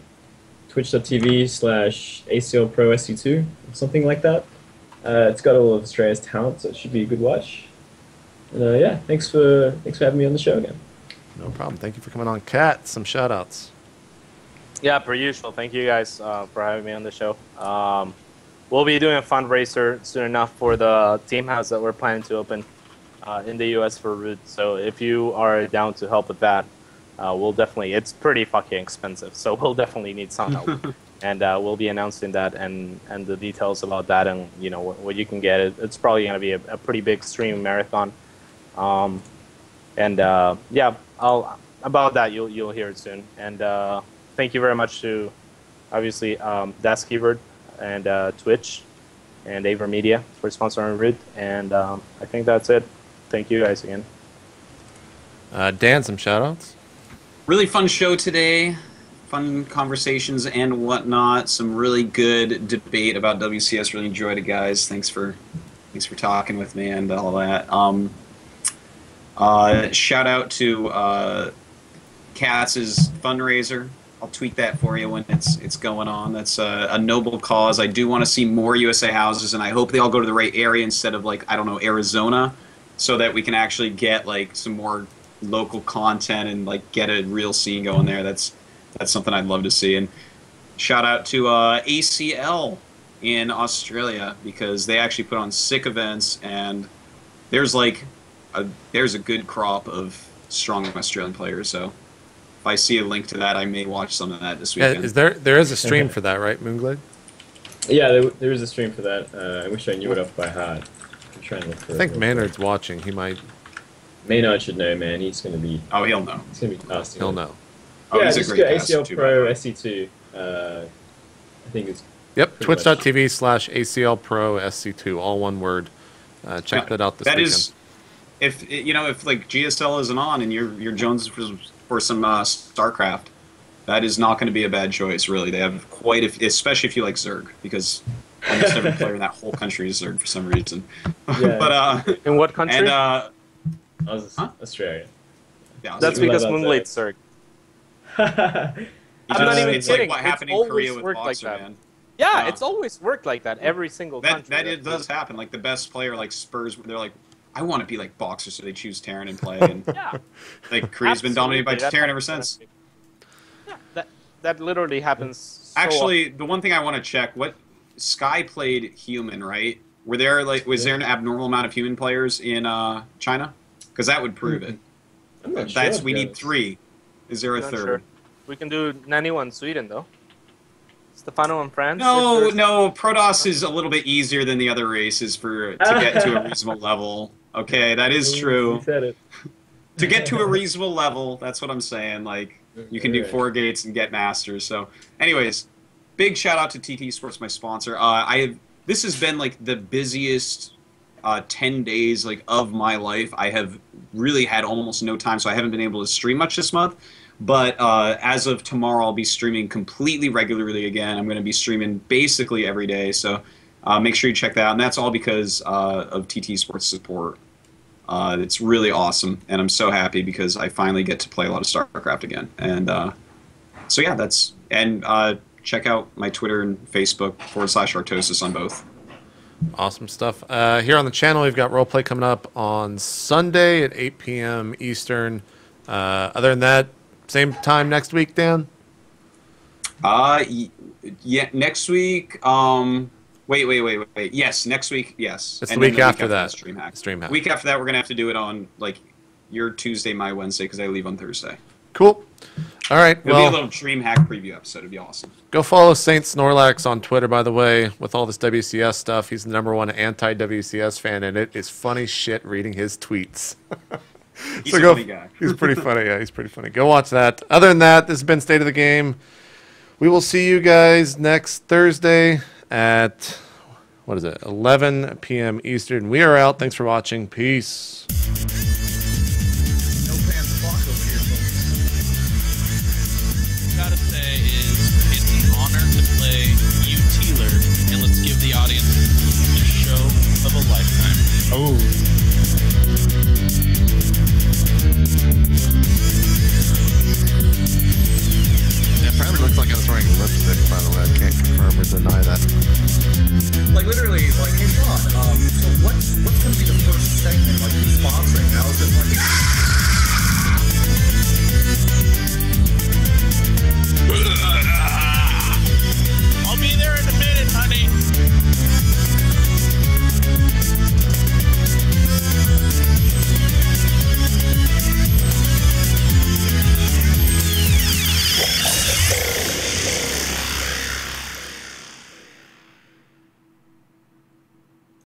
S4: twitch.tv slash ACL Pro SC2, something like that. Uh, it's got all of Australia's talent, so it should be a good watch. And uh, yeah, thanks for thanks for having me on the show again.
S1: No problem. Thank you for coming on. Cat, some shout outs.
S3: Yeah, per usual. Thank you guys uh, for having me on the show. Um, we'll be doing a fundraiser soon enough for the team house that we're planning to open uh, in the U.S. for Root. So if you are down to help with that, uh, we'll definitely. It's pretty fucking expensive, so we'll definitely need some help. and uh, we'll be announcing that and and the details about that and you know what, what you can get. It, it's probably going to be a, a pretty big stream marathon. Um, and uh, yeah, I'll about that you'll you'll hear it soon. And uh, thank you very much to obviously um, Das Keyboard and uh, Twitch and AVerMedia for sponsoring Root. And um, I think that's it. Thank you guys again.
S1: Uh, Dan, some shout outs.
S2: Really fun show today. Fun conversations and whatnot. Some really good debate about WCS. Really enjoyed it, guys. Thanks for thanks for talking with me and all that. Um, uh, shout out to uh, CatZ's fundraiser. I'll tweet that for you when it's it's going on. That's a, a noble cause. I do want to see more USA houses, and I hope they all go to the right area instead of like I don't know Arizona, so that we can actually get like some more local content and like get a real scene going there. That's that's something I'd love to see. And shout out to uh, ACL in Australia because they actually put on sick events and there's like a, there's a good crop of strong Australian players. So if I see a link to that, I may watch some of that this
S1: Yeah,
S2: weekend.
S1: is there there is a stream for that, right, Moonglade?
S4: Yeah, there, there is a stream for that. Uh, I wish I knew it off by heart. I'm trying to look for
S1: I think
S4: it.
S1: Maynarde's watching. He might.
S4: Maynarde should know, man. He's gonna be
S2: oh, he'll know.
S4: he's gonna be casting.
S1: He'll know.
S2: Oh,
S4: yeah,
S2: he's a great
S4: ACL
S2: too,
S4: Pro
S2: by the way.
S4: SC2. Uh, I think it's
S1: Yep, twitch.tv slash ACL Pro SC2, all one word. Uh, check
S2: Yeah,
S1: that out this
S2: That
S1: weekend.
S2: is, if you know, if like GSL isn't on and you're you're Jones for, for some uh, StarCraft, that is not going to be a bad choice. Really, they have quite a, f- especially if you like Zerg, because almost every player in that whole country is Zerg for some reason.
S4: Yeah.
S2: but uh,
S3: In what country?
S2: and uh,
S4: Aus-
S2: Huh?
S4: Australia.
S2: yeah,
S3: That's because
S4: Love
S3: Moonlight
S4: that.
S3: Circ.
S2: It's
S3: I'm not even
S2: it's
S3: kidding.
S2: Like what
S3: It's
S2: happened in Korea with
S3: worked like
S2: man.
S3: Yeah,
S2: Yeah.
S3: it's always worked like that. Every single
S2: That
S3: country.
S2: that it does happen. Like the best player, like Spurs, they're like, I want to be like Boxer, so they choose Terran and play. And
S3: Yeah.
S2: like Korea's been dominated by
S3: Absolutely, that's
S2: Terran ever since.
S3: Yeah, that, that literally happens. so
S2: Actually, the one thing I want to check: what Sky played human, right? Were there like was there an abnormal amount of human players in uh, China? Because that would prove it.
S4: I'm not sure.
S2: That's
S4: if
S2: we need three. Is there a
S3: Not
S2: third?
S3: sure. We can do NaniWa Sweden though. Stephano in France.
S2: No, no. Protoss is a little bit easier than the other races for to get to a reasonable level. Okay, that is
S4: You
S2: true.
S4: said it.
S2: To get to a reasonable level, that's what I'm saying. Like you can do four gates and get masters. So, anyways, big shout out to TT Sports, my sponsor. Uh, I have this has been like the busiest uh, ten days like of my life. I have really had almost no time, so I haven't been able to stream much this month. But uh, as of tomorrow, I'll be streaming completely regularly again. I'm going to be streaming basically every day. So uh, make sure you check that out. And that's all because uh, of TT Sports support. Uh, it's really awesome, and I'm so happy because I finally get to play a lot of StarCraft again. And uh, so yeah, that's and uh, check out my Twitter and Facebook forward slash Artosis on both.
S1: Awesome stuff. Uh, here on the channel, we've got roleplay coming up on Sunday at 8 p.m. Eastern. Uh, other than that, same time next week, Dan.
S2: Uh, yeah, next week. Um, wait, wait, wait, wait, wait. Yes, next week. Yes,
S1: It's the
S2: And then
S1: week after that.
S2: is Stream hack.
S1: Stream hack.
S2: Week after that, we're gonna have to do it on like your Tuesday, my Wednesday, because I leave on Thursday.
S1: Cool. All right.
S2: It'll be a little Dream Hack preview episode. It'd be awesome.
S1: go follow Saint Snorlax on Twitter, by the way, with all this WCS stuff. He's the number one anti WCS fan, and it is funny shit reading his tweets.
S2: He's
S1: So
S2: a
S1: go-
S2: funny guy.
S1: He's pretty funny. Yeah, he's pretty funny. Go watch that. Other than that, this has been State of the Game. We will see you guys next Thursday at what is it? 11 p.m. Eastern. We are out. Thanks for watching. Peace.
S5: No pants fuck over here, folks.
S6: gotta say is it's an honor to play you Teeler, and let's give the audience the show of a lifetime.
S5: Oh.
S1: Deny that.
S5: Like literally, like, hey Sean,